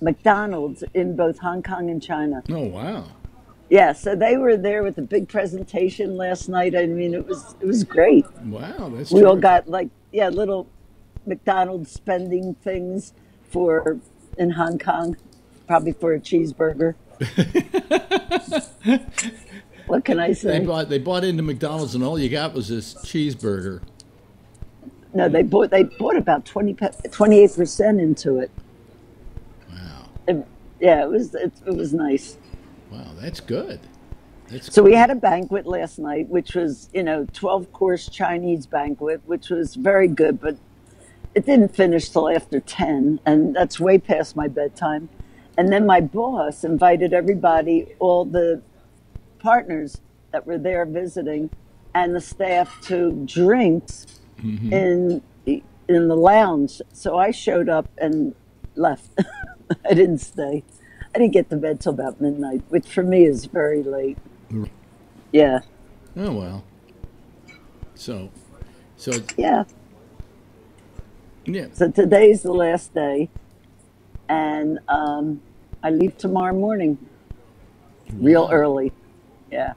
McDonald's in both Hong Kong and China. Oh wow. Yeah, so they were there with a big presentation last night. I mean, it was it was great. Wow. That's We all got like yeah, little McDonald's spending things for in Hong Kong, probably for a cheeseburger. what can I They say? bought they bought into McDonald's and all you got was this cheeseburger. No, they bought they bought about 28 percent into it. Wow. It- yeah, it was it, it was nice. Wow, that's good. That's So we had a banquet last night, which was you know 12 course Chinese banquet, which was very good. But it didn't finish till after 10, and that's way past my bedtime. And then my boss invited everybody, all the partners that were there visiting, and the staff to drinks mm-hmm. in in the lounge. So I showed up and left. I didn't stay. I didn't get to bed till about midnight, which for me is very late. Yeah, Oh well. So, so yeah. yeah. So today's the last day, and um, I leave tomorrow morning, real early. Yeah.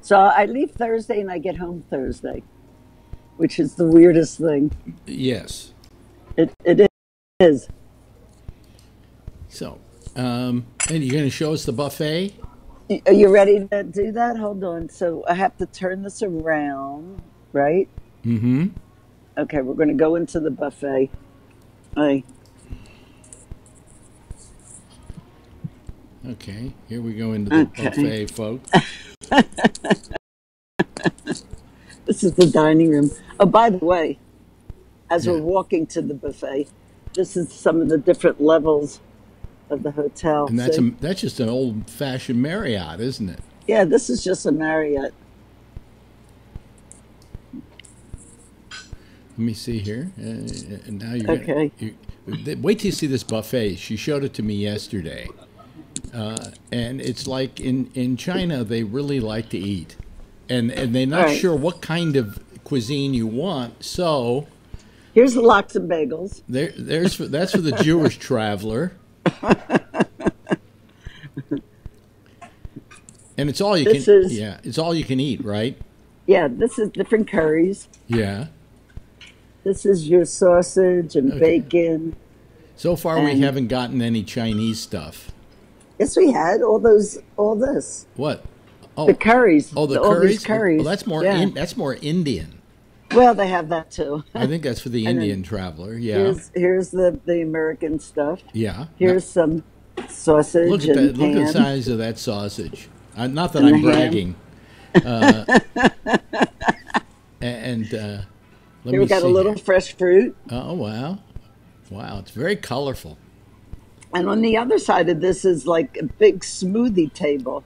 So I leave Thursday and I get home Thursday, which is the weirdest thing. Yes. It it is. So, um, and you're going to show us the buffet? Are you ready to do that? Hold on. So I have to turn this around, right? Mm-hmm. Okay, we're going to go into the buffet. Hey, Okay. Here we go into the Okay. buffet, folks. this is the dining room. Oh, by the way, as Yeah. we're walking to the buffet, this is some of the different levels of the hotel. And that's See? a, that's just an old-fashioned Marriott, isn't it? yeah, this is just a Marriott. Let me see here. Uh, and now you're Okay. Gonna, you, wait till you see this buffet. She showed it to me yesterday, uh, and it's like in in China they really like to eat, and and they're not Right. sure what kind of cuisine you want. So Here's the lox and bagels. there there's for, that's for the Jewish traveler. And it's all you This can, is- yeah. It's all you can eat, right? Yeah, this is different curries. Yeah. This is your sausage and Okay. bacon. So far, we haven't gotten any Chinese stuff. Yes, we had all those, all this. What? Oh, The curries. oh, the all curries. curries. Well, that's more. Yeah. In, that's more Indian. Well, they have that too. I think that's for the Indian traveler. Yeah. Here's here's the the American stuff. yeah. Here's some sausage Look at and that. Look at the size of that sausage. Uh, not that And I'm bragging. Uh, and uh, let Here me we got see a little fresh fruit, Oh wow, wow! It's very colorful. and on the other side of this is like a big smoothie table.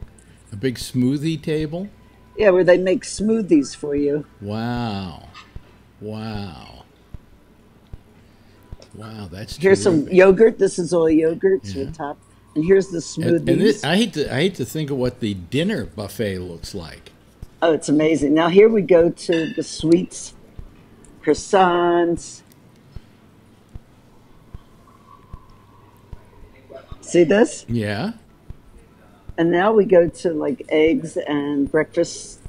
A big smoothie table. Yeah, where they make smoothies for you. Wow, wow, wow! That's Here's some yogurt. This is all yogurts Yeah. on top, and here's the smoothies. And, and this, I hate to I hate to think of what the dinner buffet looks like. oh, it's amazing. Now here we go to the sweets, croissants. See this? Yeah, And now we go to like eggs and breakfast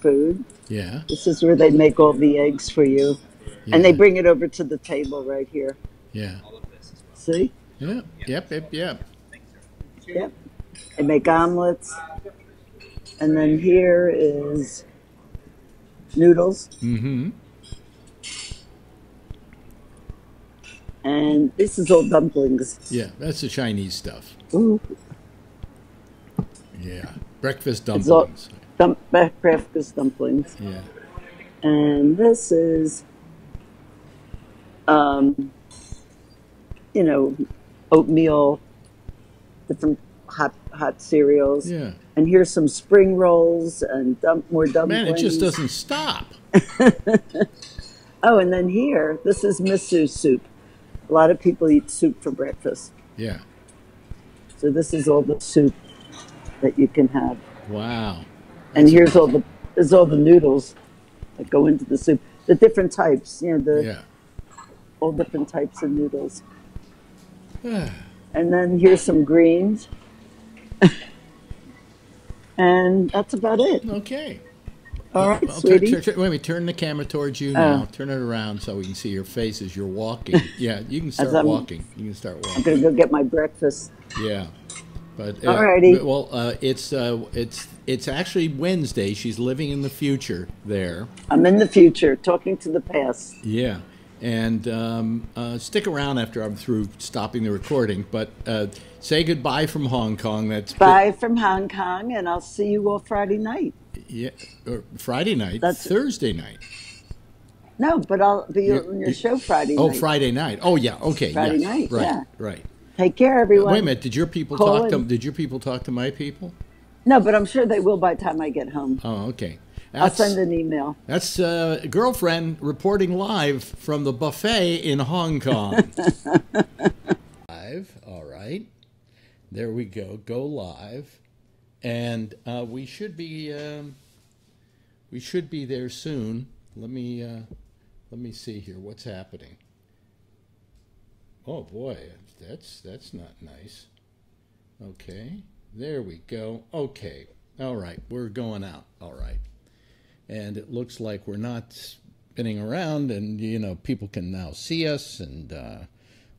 food. yeah, This is where they make all the eggs for you. And they bring it over to the table right here. yeah, See? yeah. Yep, yep, yep. Yep. They make omelets. And then here is noodles. Mm-hmm. And this is all dumplings. Yeah, that's the Chinese stuff. Ooh, Yeah, breakfast dumplings. dump, breakfast dumplings. Yeah, And this is, um, you know, oatmeal, different hot hot cereals. yeah. And here's some spring rolls and dump more Man, dumplings. it just doesn't stop. Oh, and then here, this is miso soup. A lot of people eat soup for breakfast. Yeah. So this is all the soup that you can have. Wow. And here's all the there's all the noodles that go into the soup. The different types, you know, the Yeah. all different types of noodles. And then here's some greens. and that's about it. Okay. All right, turn, sweetie. turn, turn, wait a minute, turn the camera towards you oh. now. Turn it around so we can see your face as you're walking. Yeah, you can start walking. You can start walking. I'm gonna go get my breakfast. Yeah. But uh, Alrighty. Well, uh, it's uh, it's it's actually Wednesday. She's living in the future there. I'm in the future, talking to the past. Yeah. And um, uh, stick around after I'm through stopping the recording. But uh, say goodbye from Hong Kong. That's Bye from Hong Kong, and I'll see you all Friday night. Yeah, or Friday night, That's- Thursday night. No, but I'll be on your show Friday night. Oh, night. Friday night. Oh, yeah. Okay. Friday yes. night, Right. yeah. Right. Take care, everyone. Wait a minute. Did your people Call talk to? Did your people talk to my people? No, but I'm sure they will by the time I get home. Oh, okay. I'll send an email. that's uh, girlfriend reporting live from the buffet in Hong Kong. live. All right. There we go. Go live, and uh, we should be um, we should be there soon. Let me uh, let me see here. What's happening? Oh boy, that's that's not nice. Okay, there we go. Okay, all right, we're going out. All right, and it looks like we're not spinning around, and you know people can now see us. And uh,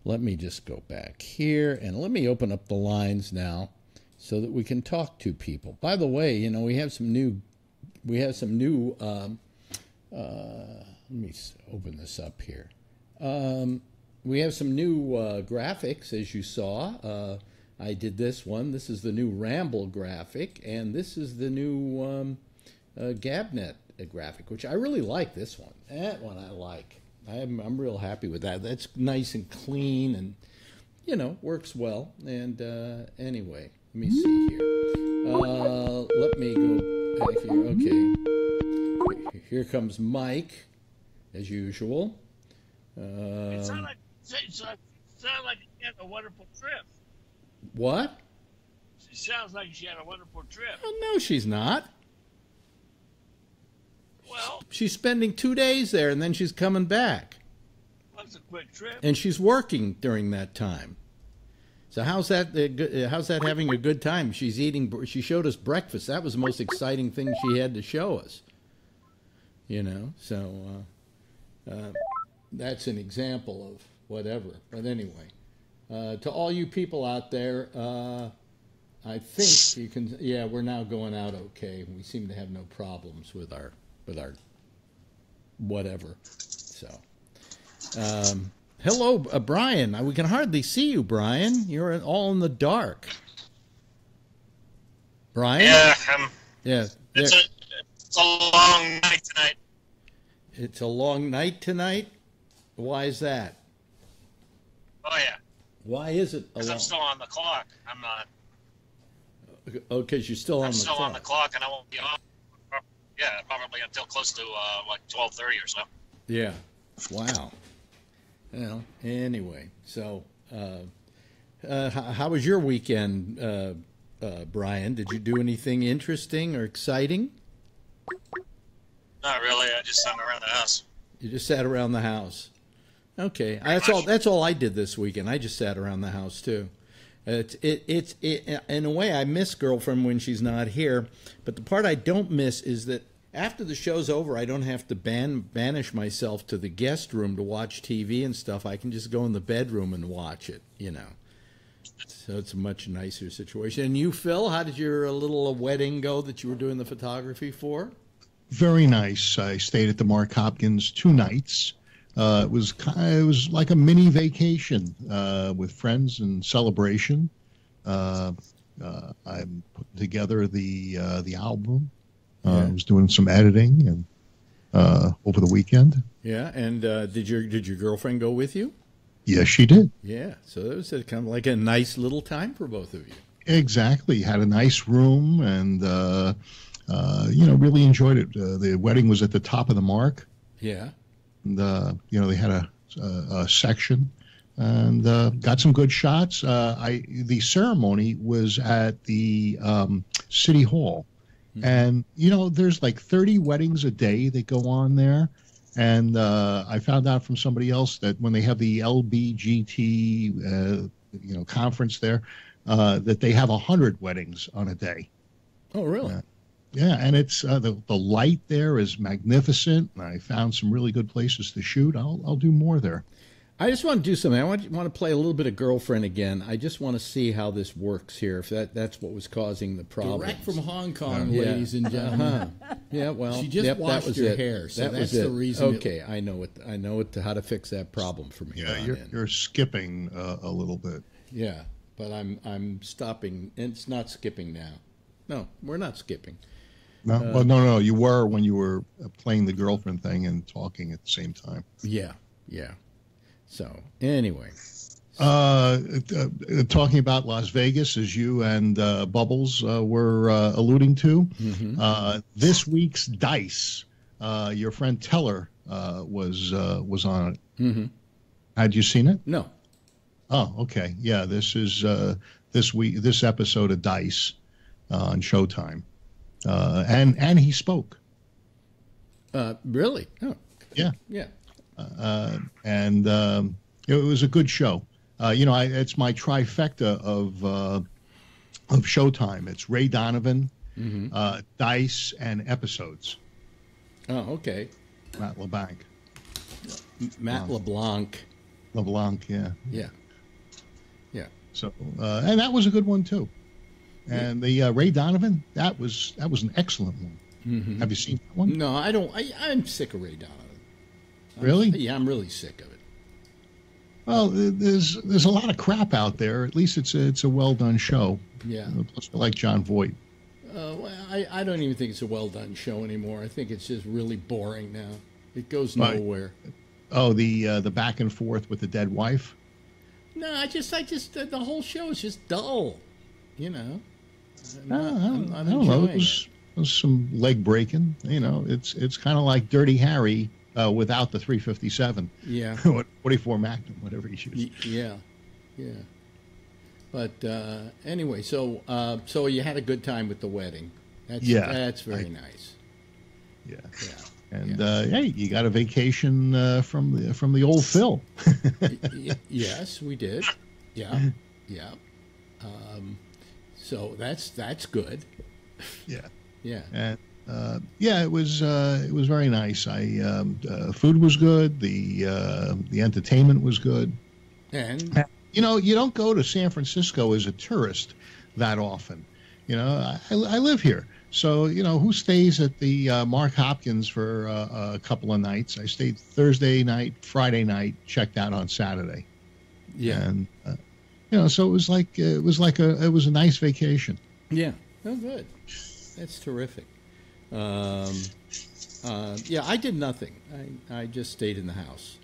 let me just go back here, and let me open up the lines now, so that we can talk to people. By the way, you know we have some new we have some new. Um, uh, let me open this up here. Um, we have some new uh, graphics, as you saw. Uh, I did this one. This is the new Ramble graphic, and this is the new um, uh, Gabnet graphic, which I really like. This one, that one I like. I'm I'm real happy with that. That's nice and clean, and you know works well. And uh, anyway, let me see here. Uh, let me go back here. Okay. Here comes Mike, as usual. It sounded Um, like it sounded sounded like she had a wonderful trip. what? It sounds like she had a wonderful trip. Oh, no, she's not. Well, She's spending two days there, and then she's coming back, that's a quick trip. and she's working during that time. So how's that? Uh, uh, how's that having a good time? She's eating. She showed us breakfast. That was the most exciting thing she had to show us. You know, so uh, uh, that's an example of whatever. But anyway, uh, to all you people out there, uh, I think you can. Yeah, we're now going out okay. We seem to have no problems with our with our whatever. So, um, hello, uh, Brian. Uh, We can hardly see you, Brian. You're all in the dark. Brian. Yeah, um, Yeah. it's a it's a long night tonight. It's a long night tonight. Why is that? Oh yeah, Why is it because? I'm still on the clock. I'm not. Oh, because you're still on the clock. I'm the still clock. on the clock, and I won't be off. Yeah, probably until close to uh, like twelve thirty or so. Yeah. Wow. Well, anyway, so uh, uh, how, how was your weekend, uh, uh, Brian? Did you do anything interesting or exciting? Not really. I just sat around the house. You just sat around the house. Okay, that's all. That's all I did this weekend. I just sat around the house too. It's it, it's it, in a way I miss girlfriend when she's not here, but the part I don't miss is that after the show's over, I don't have to ban banish myself to the guest room to watch TV and stuff. I can just go in the bedroom and watch it. You know, so it's a much nicer situation. And you, Phil, how did your uh, little wedding go that you were doing the photography for? very nice. I stayed at the Mark Hopkins two nights. Uh, it was ki it was like a mini vacation uh, with friends and celebration. Uh, uh, I put together the uh, the album. Uh, Yeah. I was doing some editing and uh, over the weekend. Yeah, and uh, did your did your girlfriend go with you? Yes, she did. Yeah, so it was a, kind of like a nice little time for both of you. Exactly. Had a nice room and uh, uh, you know really enjoyed it. Uh, the wedding was at the top of the Mark. Yeah. And, uh, you know, they had a, a, a section and uh, got some good shots. Uh, I the ceremony was at the um, city hall, and you know, there's like 30 weddings a day that go on there. And uh, I found out from somebody else that when they have the LBGT, uh, you know, conference there, uh, that they have a hundred weddings on a day. Oh, really? Yeah. Yeah, and it's uh, the the light there is magnificent. I found some really good places to shoot. I'll I'll do more there. I just want to do something. I want want to play a little bit of girlfriend again. I just want to see how this works here. If that that's what was causing the problem. Direct from Hong Kong, Yeah. ladies and gentlemen. Uh-huh. Yeah, well, She just yep, that washed was your it. hair, so that that's was the it. reason it- Okay, I know it. I know it. How to fix that problem for me. Yeah, you're you're skipping uh, a little bit. Yeah, but I'm I'm stopping. It's not skipping now. No, we're not skipping. No, well, no, no. You were when you were uh, playing the girlfriend thing and talking at the same time. Yeah, yeah. So anyway, Uh, uh, uh, talking about Las Vegas, as you and uh, Bubbles uh, were uh, alluding to, uh, this week's Dice, uh, your friend Teller uh, was uh, was on it. Mm-hmm. Had you seen it? no. Oh, okay. Yeah, this is uh, this week this episode of Dice uh, on Showtime, uh, and and he spoke. Uh, really? Oh, Yeah, yeah. uh, and um, it was a good show. Uh, you know, I, it's my trifecta of uh, of Showtime. It's Ray Donovan, uh, Dice, and episodes. Oh, okay. Matt LeBlanc. Matt LeBlanc. LeBlanc, yeah. Yeah. Yeah. So, uh, and that was a good one too. And the uh, Ray Donovan, that was that was an excellent one. Have you seen that one? No, I don't. I, I'm sick of Ray Donovan. I'm- Really? Yeah, I'm really sick of it. Well, there's there's a lot of crap out there. At least it's a, it's a well done show. Yeah. Uh, Plus, I like Jon Voight. Uh, well, I, I don't even think it's a well done show anymore. I think it's just really boring now. It goes nowhere. Oh, the uh, the back and forth with the dead wife. No, I just, I just, the whole show is just dull. You know. I'm not- I I'm don't, I don't know. enjoying It was, it was some leg breaking. You know, it's it's kind of like Dirty Harry uh, without the 357. Yeah. What 44 Magnum, whatever he shoots. Y- Yeah, yeah. But uh, anyway, so uh, so you had a good time with the wedding. That's, Yeah, that's very I- nice. Yeah. Yeah. And uh, hey, you got a vacation uh, from the from the old Phil. Yes, we did. Yeah, yeah. Um, so that's that's good. yeah. Yeah. And uh, yeah, it was uh, it was very nice. I um, uh, food was good. The uh, the entertainment was good. And You know, you don't go to San Francisco as a tourist that often. You know, I, I live here, so you know who stays at the uh, Mark Hopkins for uh, a couple of nights. I stayed Thursday night, Friday night, checked out on Saturday, yeah, and you know, so it was like it was like a it was a nice vacation. yeah. Oh, good. That's terrific. Um, uh, yeah, I did nothing. I I just stayed in the house.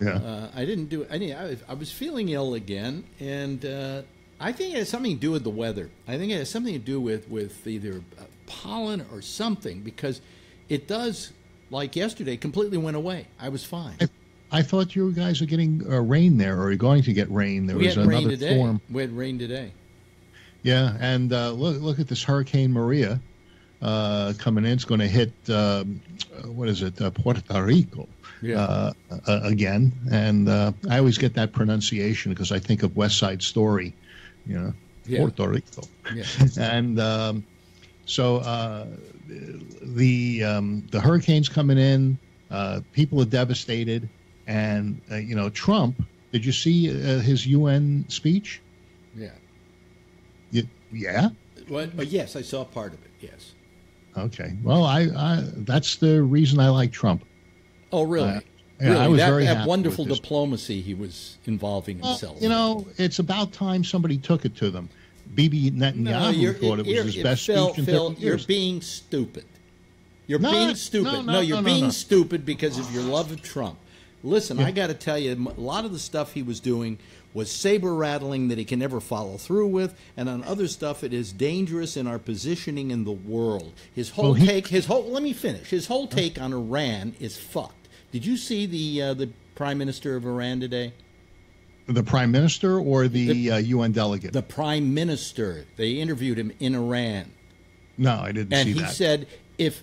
Yeah. Uh, I didn't do mean, I, was, I was feeling ill again, and uh, I think it has something to do with the weather. I think it has something to do with with either uh, pollen or something because it does. Like yesterday, completely went away. I was fine. I thought you guys were getting uh, rain there, or you're going to get rain. There we was had rain another today. storm. We had rain today. Yeah, and uh, look look at this Hurricane Maria uh, coming in. It's going to hit um, uh, what is it, uh, Puerto Rico Yeah. uh, uh, again. And uh, I always get that pronunciation because I think of West Side Story, you know, Yeah. Puerto Rico. Yeah. and um, so uh, the um, the hurricanes coming in, uh, people are devastated, and uh, you know Trump. Did you see uh, his UN speech? Yeah. Y yeah. Well, yes, I saw part of it. Yes. Okay. Well, I, I that's the reason I like Trump. Oh, really? Uh, yeah, really? I was that, very that wonderful diplomacy he was involving Well, himself. you know, it's about time somebody took it to them. Bibi Netanyahu No, thought it was his you're- best Phil, speech in Phil, 50 you're being stupid. You're No, being stupid. no, No, no, you're being stupid because of your love of Trump. Listen, I got to tell you, a lot of the stuff he was doing was saber rattling that he can never follow through with, and on other stuff, it is dangerous in our positioning in the world. His whole Well, he- take, his whole. Let me finish. His whole take on Iran is fucked. Did you see the uh, the prime minister of Iran today? the prime minister or the, uh, UN delegate? The prime minister. They interviewed him in Iran. no, I didn't and see he that. said if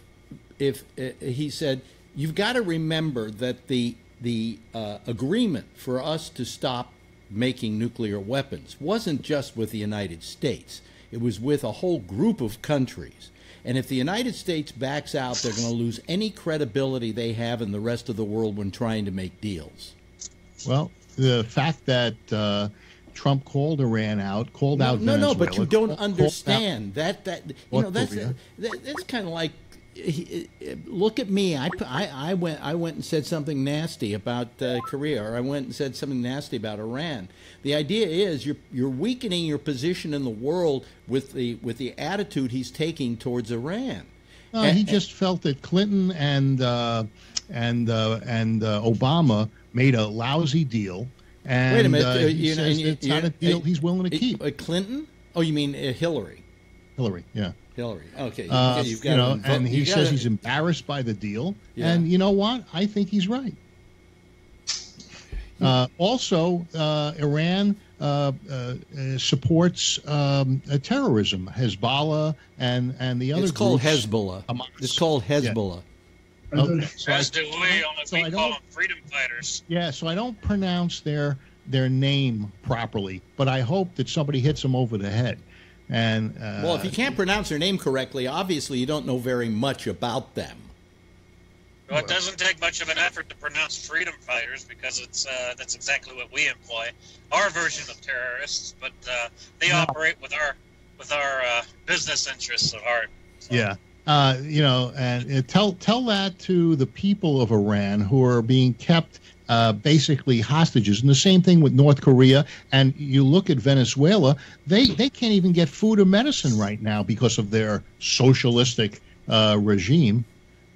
if uh, he said you've got to remember that the the uh, agreement for us to stop making nuclear weapons wasn't just with the United States it was with a whole group of countries and if the United States backs out they're going to lose any credibility they have in the rest of the world when trying to make deals well, the fact that uh, Trump called Iran out, called no, out no, no, but you don't called- called out- understand that. That you know, that's that, that's kind of like. He- Look at me. I, I, I went I went and said something nasty about uh, Korea, or I went and said something nasty about Iran. The idea is you're you're weakening your position in the world with the with the attitude he's taking towards Iran. Uh, he just felt that Clinton and uh, and uh, and uh, Obama made a lousy deal. And, Wait a minute. uh, uh, he you know, says and you- it's not a deal he's willing to keep. Clinton? Oh, you mean Hillary? Hillary, yeah. Hillary. Okay. Uh, you've got you know, and he you says gotta- he's embarrassed by the deal. Yeah. And you know what? I think he's right. Uh, also, uh, Iran uh, uh, uh, supports um, uh, terrorism, Hezbollah, and and the other. It's called groups. Hezbollah. Hamas. It's called Yeah. Hezbollah. Okay, so I- As do we, only so we I call don't- them freedom fighters. Yeah, so I don't pronounce their their name properly, but I hope that somebody hits them over the head. And uh, Well, if you can't pronounce their name correctly, obviously you don't know very much about them. Well, it doesn't take much of an effort to pronounce freedom fighters because it's uh, that's exactly what we employ, our version of terrorists. But uh, they No. operate with our with our uh, business interests at heart. Yeah. Uh, you know, and uh, tell tell that to the people of Iran who are being kept uh, basically hostages, and the same thing with North Korea. And you look at Venezuela; they they can't even get food or medicine right now because of their socialistic uh, regime.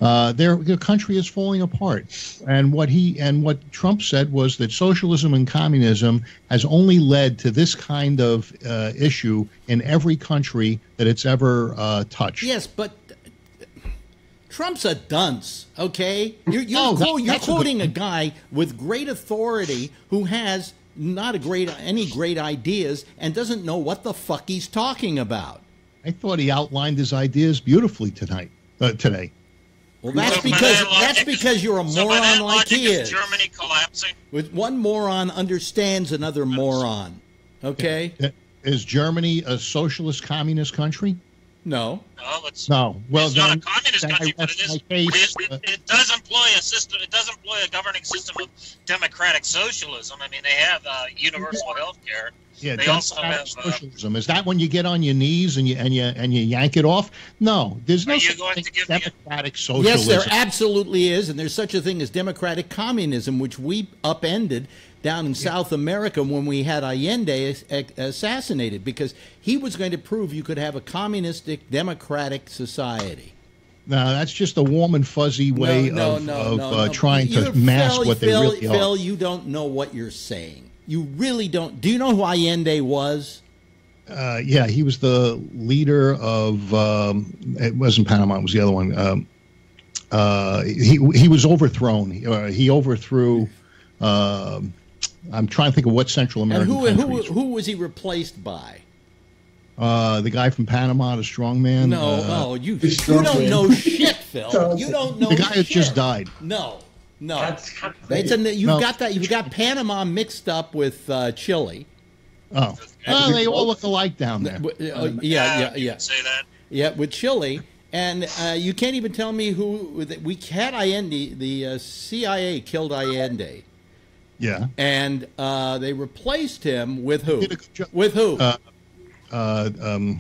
Uh, their, their country is falling apart, and what he and what Trump said was that socialism and communism has only led to this kind of uh, issue in every country that it's ever uh, touched. Yes, but Trump's a dunce. Okay, you're, you're, No, that- quote- you're that's a good- quoting a guy with great authority who has not a great any great ideas and doesn't know what the fuck he's talking about. I thought he outlined his ideas beautifully tonight. Uh, today. Well, that's So because that's logic- because you're a so by that moron like logic, he is is. Germany collapsing? With one moron understands another moron. Okay? Is Germany a socialist communist country? No. No, it's, No. Well, it's not a communist country, but it is. my It, case. it, it does employ a system. It does employ a governing system of democratic socialism. I mean, they have uh, universal health care. Yeah, They also democratic have, uh, socialism. Is that when you get on your knees and you and you and you yank it off? No, there's no you such going thing to give as me a- democratic Yes, there absolutely is, and there's such a thing as democratic communism, which we upended down in South America when we had Allende as- as- assassinated, because he was going to prove you could have a communistic democratic society. no, that's just a warm and fuzzy way no, of, no, of no, uh, no. trying to mask Phil, what they Phil, really Phil, are. you don't know what you're saying. You really don't. Do you know who Allende was? Uh, yeah, he was the leader of. Um, it wasn't Panama; it was the other one. Um, uh, he he was overthrown. He, uh, he overthrew. um I'm trying to think of what Central American. And who, who, who was he replaced by? uh, the guy from Panama, the strongman. No, uh, no, you, you don't know shit, Phil. You don't know the guy who shit. just died. No, no. That's It's a, you've No. got that. You've got Panama mixed up with uh, Chile. Oh, well, they all look alike down there. Uh, yeah, yeah, you yeah, Say that. yeah. With Chile, and uh, you can't even tell me who we had Allende. The uh, CIA killed Allende, Yeah. and uh, they replaced him with who? Did a good job. With who? Uh, uh, um,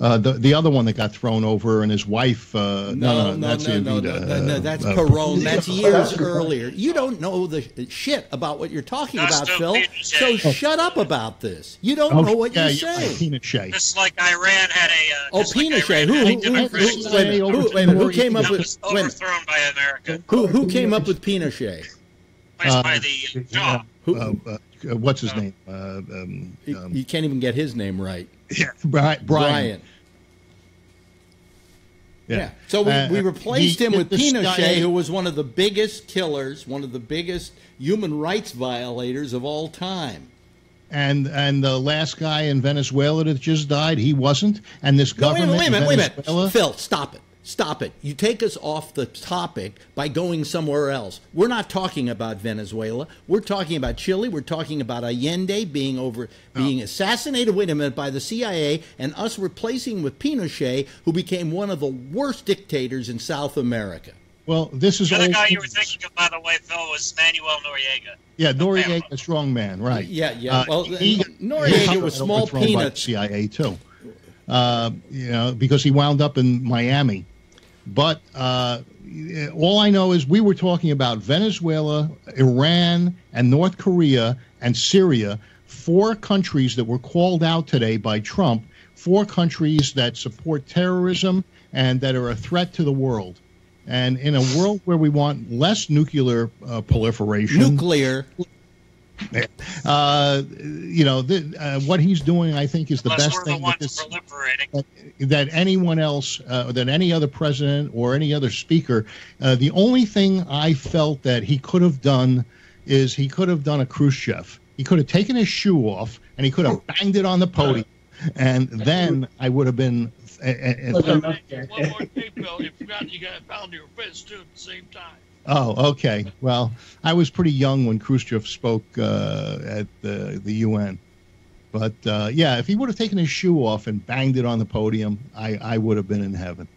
uh, the the other one that got thrown over and his wife. Uh, no, no, no, that's no, no, no, no, no, that's uh, Perón. That's years earlier. You don't know the shit about what you're talking about, Phil. Pinochet. So shut up about this. You don't Oh, know what yeah, you're you're right, saying. Pinochet. Just like Iran had a. Uh, Oh, like Pinochet. Who, who, who, who, democratic wait a system minute, who, wait a minute, who came up with was wait overthrown by America. who, who came up with Pinochet? Placed Uh, by the yeah. Who- uh, uh, uh, what's his Uh, name? Uh, um, You- um, you can't even get his name right. yeah, Brian. Brian. Brian. Yeah. Yeah. So we, Uh, we replaced he him with Pinochet, CIA who was one of the biggest killers, one of the biggest human rights violators of all time. and and the last guy in Venezuela that just died, he wasn't. And this No, wait a government minute, wait a minute, in wait a minute. Phil, stop it. Stop it. You take us off the topic by going somewhere else. We're not talking about Venezuela. We're talking about Chile. We're talking about Allende being over being assassinated, wait a minute, by the CIA and us replacing with Pinochet, who became one of the worst dictators in South America. well, this is The other guy you were thinking of, by the way, Phil, was Manuel Noriega. yeah, Noriega, strong man, right? Yeah, yeah. Uh, well, he- Noriega he was small overthrown by the peanuts. CIA too. Uh, you know, because he wound up in Miami. But uh, all I know is we were talking about Venezuela, Iran, and North Korea and Syria, four countries that were called out today by Trump, four countries that support terrorism and that are a threat to the world. And in a world where we want less nuclear uh, proliferation, Nuclear. Uh, you know, the, uh, what he's doing, I think, is the Unless best we're the thing that, this, that, that anyone else, uh, that any other president or any other speaker. Uh, the only thing I felt that he could have done is he could have done a Khrushchev. He could have taken his shoe off and he could have banged it on the podium, and then I would have been. Uh, One more thing, Bill. You forgot you got to pound your fist too at the same time. Oh, okay. Well, I was pretty young when Khrushchev spoke uh, at the the UN, but uh, yeah, if he would have taken his shoe off and banged it on the podium, I, I would have been in heaven.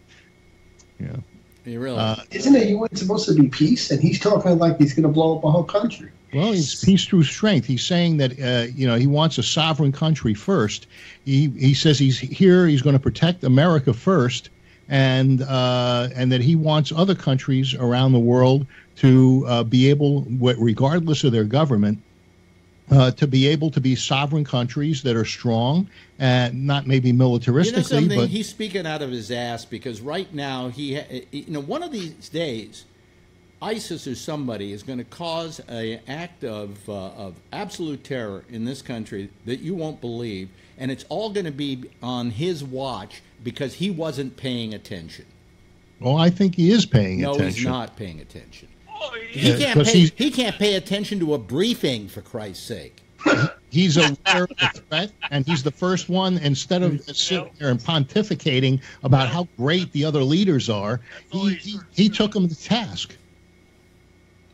Yeah. You really? Uh, Isn't it UN supposed to be peace? And he's talking like he's going to blow up a whole country. well, it's peace through strength. He's saying that uh, you know he wants a sovereign country first. He he says he's here. He's going to protect America first, and uh, and that he wants other countries around the world to uh, be able, regardless of their government, uh, to be able to be sovereign countries that are strong and not maybe You know militaristically, but He's speaking out of his ass because right now he, ha- you know, one of these days, ISIS or somebody is going to cause an act of uh, of absolute terror in this country that you won't believe, and it's all going to be on his watch because he wasn't paying attention. well, I think he is paying attention. no, he's not paying attention. Oh, He can't 'cause pay. he's- He can't pay attention to a briefing for Christ's sake. He's aware of the threat, and he's the first one. Instead of sitting there and pontificating about how great the other leaders are, he he, he took them to task.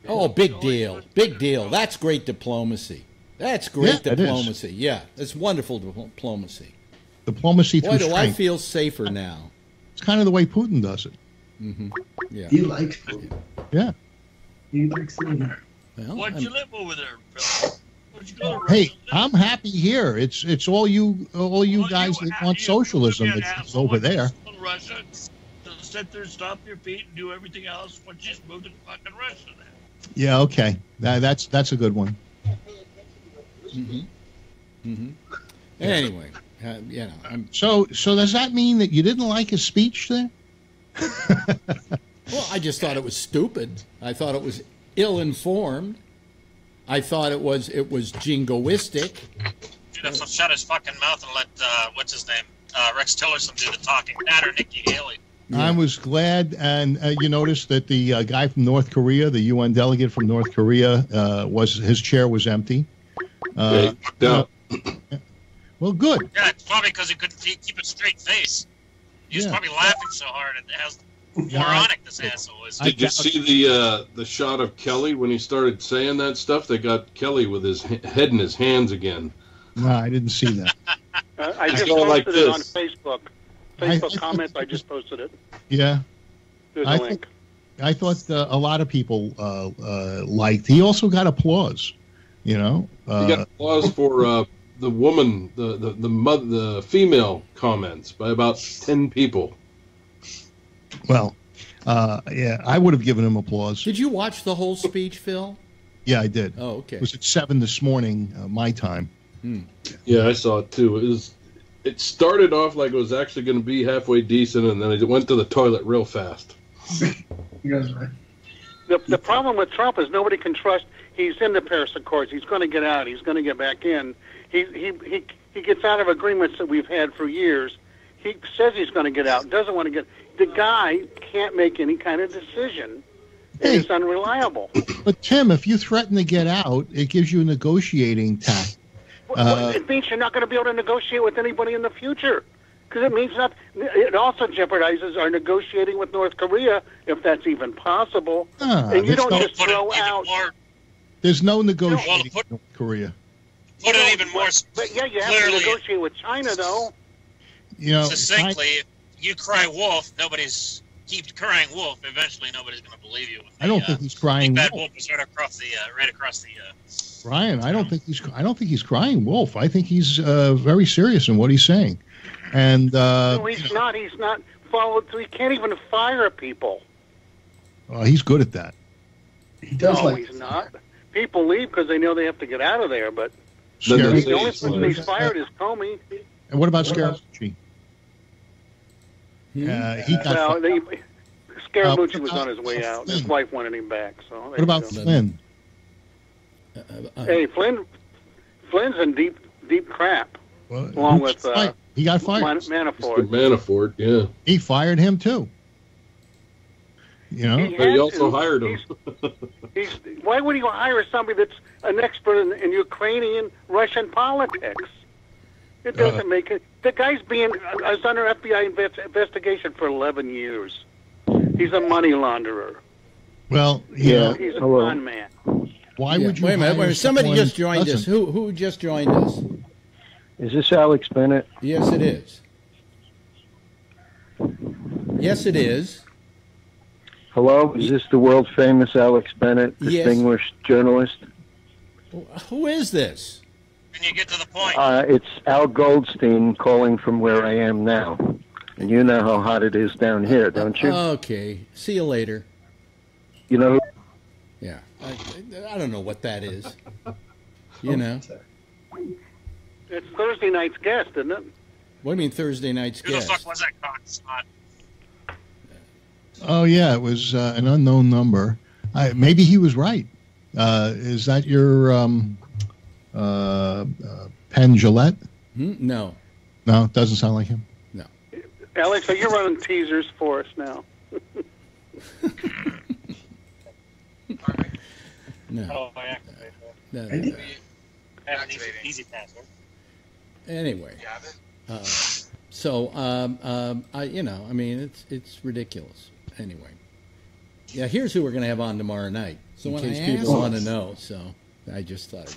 Oh, big deal. Big deal. That's great diplomacy. That's great Yeah, it is. diplomacy. Yeah, that's wonderful diplomacy. Diplomacy through Boy, do I feel safer now. It's kind of the way Putin does it. hmm Yeah. He likes Putin. Yeah. He likes Putin. Well, Why'd I'm- you live over there, Bill? Where'd you go? to Hey, Russia? I'm happy here. It's it's all you all you Well, guys you- that want socialism you be an that's over when there. go to Russia, to sit there, stomp your feet, and do everything else. Once you just moved to fucking Russia, then. Yeah. Okay. That, that's that's a good one. hmm Anyway, uh, you know, I'm, So so does that mean that you didn't like his speech there? well, I just thought it was stupid. I thought it was ill-informed. I thought it was it was jingoistic. Should have shut his fucking mouth and let uh, what's his name, uh, Rex Tillerson, do the talking. That or Nikki Haley. I was glad, and uh, you noticed that the uh, guy from North Korea, the UN delegate from North Korea, uh, was his chair was empty. Uh, no. Well, good. Yeah, it's probably because he couldn't keep keep a straight face. He was Yeah. probably laughing so hard at how Yeah, moronic this asshole is. Did you see the uh, the shot of Kelly when he started saying that stuff? They got Kelly with his head in his hands again. No, I didn't see that. Uh, I just posted like it on this. Facebook. I- Facebook comments. I just posted it. Yeah, There's a I link. think I thought uh, a lot of people uh, uh, liked. He also got applause. You know, uh, He got applause for uh, the woman, the the the, mother, the female comments by about ten people. well, uh, yeah, I would have given him applause. Did you watch the whole speech, Phil? Yeah, I did. Oh, okay. It was at seven this morning, uh, my time. Yeah, I saw it too. It was. It started off like it was actually going to be halfway decent, and then it went to the toilet real fast. You guys right. The, the problem with Trump is nobody can trust. He's in the Paris Accords. He's going to get out. He's going to get back in. He he he he gets out of agreements that we've had for years. He says he's going to get out. Doesn't want to get. The guy can't make any kind of decision. Hey. It's unreliable. But Tim, if you threaten to get out, it gives you a negotiating tact. Uh, it means you're not going to be able to negotiate with anybody in the future. Because it means not. It also jeopardizes our negotiating with North Korea, if that's even possible. Ah, and you don't no- just throw out. More, There's no well, negotiating put- with North Korea. put it even more But yeah, you have clearly, to negotiate with China, though. You know, succinctly. You cry wolf, nobody's keep crying wolf. Eventually, nobody's going to believe you. I don't The, think he's crying Big bad wolf. wolf is right across the uh, right across the. Uh, Brian, I don't think he's. I don't think he's crying wolf. I think he's uh, very serious in what he's saying, and uh, no, he's not. He's not followed through. He can't even fire people. uh, he's good at that. He does no, like he's not. People leave because they know they have to get out of there. But Then they The only he's person fired. he's fired is Comey. And what about Scaramucci? Uh, he got. Well, they, Scaramucci Uh, was on his way out. His wife wanted him back. So what about you go. Flynn? Uh, Hey, Flynn. Flynn's in deep, deep crap. Well, along who with uh, fired? He got fired. Man- Mr. Manafort. Manafort, yeah. He fired him too. You know, He But he also to. hired him. He's, why would he hire somebody that's an expert in, in Ukrainian Russian politics? It doesn't Uh, make it. The guy's being uh, is under FBI invest, investigation for 11 years. He's a money launderer. well, yeah, know, He's a Hello. con man. why yeah. would you? Wait a minute. Wait a minute. Somebody just joined us. doesn't? Who who just joined us? Is this Alex Bennett? Yes, it is. Yes, it is. Hello, is this the world famous Alex Bennett, Yes. distinguished journalist? Who is this? Can you get to the point? Uh, it's Al Goldstein calling from where I am now. And you know how hot it is down here, don't you? Okay. See you later. you know, Yeah. I, I don't know what that is. You know. It's Thursday night's guest, isn't it? What do you mean Thursday night's Who the guest? fuck was that cock? Oh yeah, it was uh, an unknown number. I, maybe he was right. Uh, is that your um, uh, uh, Penn Jillette? Hmm? No. No, it doesn't sound like him. No. Alex, are you running teasers for us now? No. Oh, I activated no, that. no. Have an easy, easy password. Anyway. Uh, so, um, um, I, you know, I mean, it's it's ridiculous. Anyway. Yeah, here's who we're going to have on tomorrow night. So in case I people want to know. So I just thought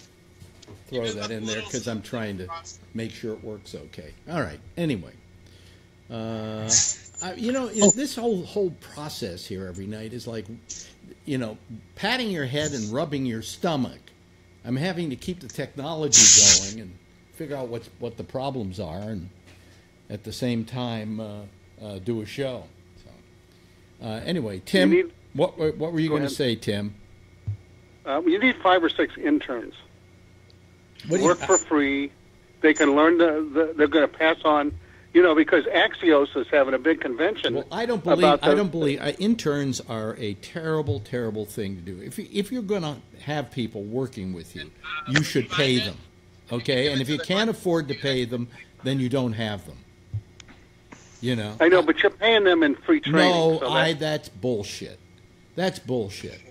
I'd throw that in there because I'm trying to make sure it works okay. All right. Anyway. Uh, I, you know, Oh. this whole whole process here every night is like, you know, patting your head and rubbing your stomach. I'm having to keep the technology going and figure out what's what the problems are, and at the same time uh, uh, do a show. So, uh, anyway, Tim, need- what what what were you Go going to say, Tim? Um, you need five or six interns. What do you- Work for free. They can learn the, the they're going to pass on, you know, because Axios is having a big convention. Well, I don't believe. I don't believe uh, interns are a terrible, terrible thing to do. If you, if you're going to have people working with you, you should pay them. Okay, and if you can't afford to pay them, then you don't have them. You know. I know, but you're paying them in free training. No, so I. That's bullshit. That's bullshit.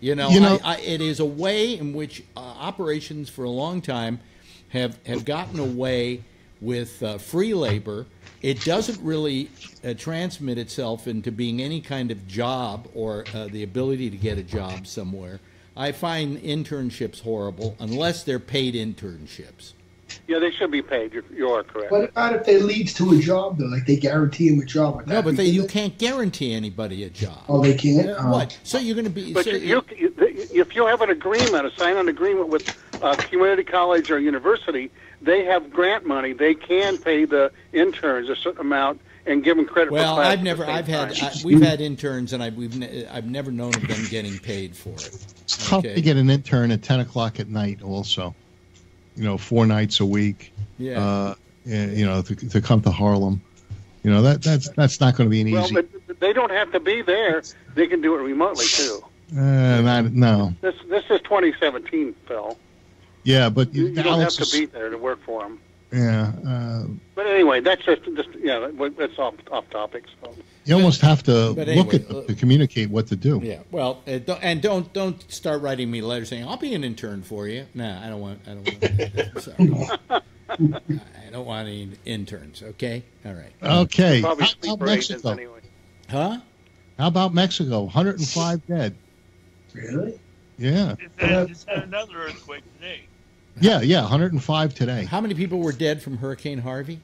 You know, You know- I, I, it is a way in which uh, operations for a long time have have gotten away with uh, free labor. It doesn't really uh, transmit itself into being any kind of job or uh, the ability to get a job somewhere. I find internships horrible unless they're paid internships. yeah, they should be paid. You're, you are correct. What about if they leads to a job though? Like they guarantee him a job. Would No, that but they, you can't guarantee anybody a job. Oh, they can't. Uh, what? So you're going to be? But so you, you, if you have an agreement, a sign an agreement with a community college or university, they have grant money. They can pay the interns a certain amount and give them credit. Well, for class I've at never, the I've had. I, we've had interns, and I've, we've, ne- I've never known of them getting paid for it. It's tough to get an intern at ten o'clock at night. Also, you know, four nights a week. Yeah. Uh, eh, you know, to, to come to Harlem. You know that that's that's not going to be an Well, easy. but they don't have to be there. They can do it remotely too. Uh, not, no. This this is 2017, Phil. Yeah, but You, you don't have to is- be there to work for them. Yeah, uh, But anyway, that's just just yeah, that's off off topic. So. you almost have to But look at them to communicate what to do. Yeah. Well, uh, don't, and don't don't start writing me letters saying I'll be an intern for you. No, I don't want. I don't want. sorry. I don't want any interns. Okay. All right. Okay. How about Mexico? anyway. Huh? How about Mexico? 105 dead. Really? Yeah. It's had, it's had another earthquake today. Yeah, yeah, 105 today. How many people were dead from Hurricane Harvey?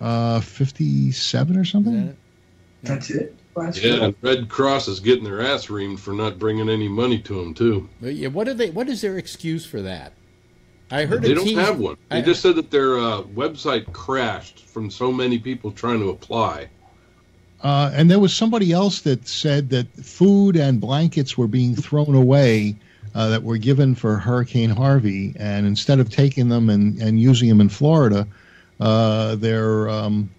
Uh, 57 or something? That's it. Well, that's Yeah, good. and Red Cross is getting their ass reamed for not bringing any money to them too. But yeah, what are they? What is their excuse for that? I heard They a don't tease- have one. They I- just said that their uh, website crashed from so many people trying to apply. Uh, and there was somebody else that said that food and blankets were being thrown away uh, that were given for Hurricane Harvey, and instead of taking them and, and using them in Florida, uh, they're um,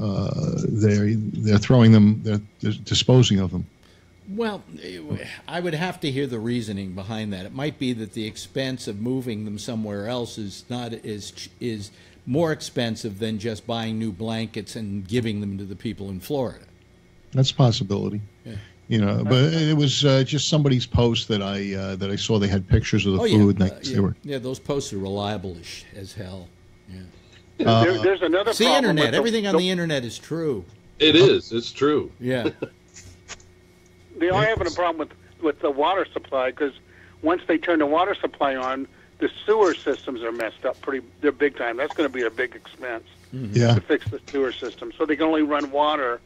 uh, they're they're throwing them, they're, they're disposing of them. Well, I would have to hear the reasoning behind that. It might be that the expense of moving them somewhere else is not is is more expensive than just buying new blankets and giving them to the people in Florida. That's a possibility. Yeah. You know, but it was uh, just somebody's post that I uh, that I saw. They had pictures of the oh food. yeah, and uh, they, yeah. were yeah, those posts are reliable as, as hell. Yeah. Uh, there, there's another It's the problem internet. with the- Everything on the- the internet is true. It is. It's true. Yeah. They are having a problem with with the water supply because once they turn the water supply on, the sewer systems are messed up pretty. They're big time. That's going to be a big expense Yeah. to fix the sewer system. So they can only run water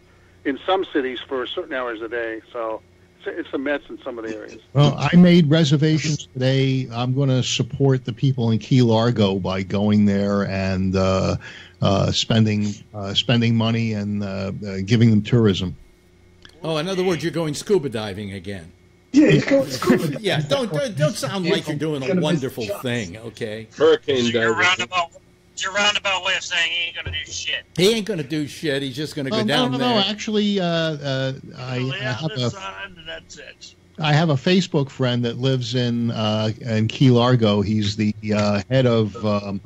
in some cities for certain hours a day. So it's, it's a mess in some of the areas. Well, I made reservations today. I'm going to support the people in Key Largo by going there and uh, uh, spending uh, spending money and uh, uh, giving them tourism. Oh, in other words, you're going scuba diving again. Yeah, he's going scuba. Yeah, don't don't, don't sound like you're doing a wonderful thing, okay? Hurricane diving. Roundabout, it's your roundabout way of saying he ain't gonna do shit. He ain't going to do shit. He's just going to go Oh, no, down no, there. no. Actually, uh, uh, I, I have a Sign, and that's it. I have a Facebook friend that lives in uh, in Key Largo. He's the uh, head of. Um,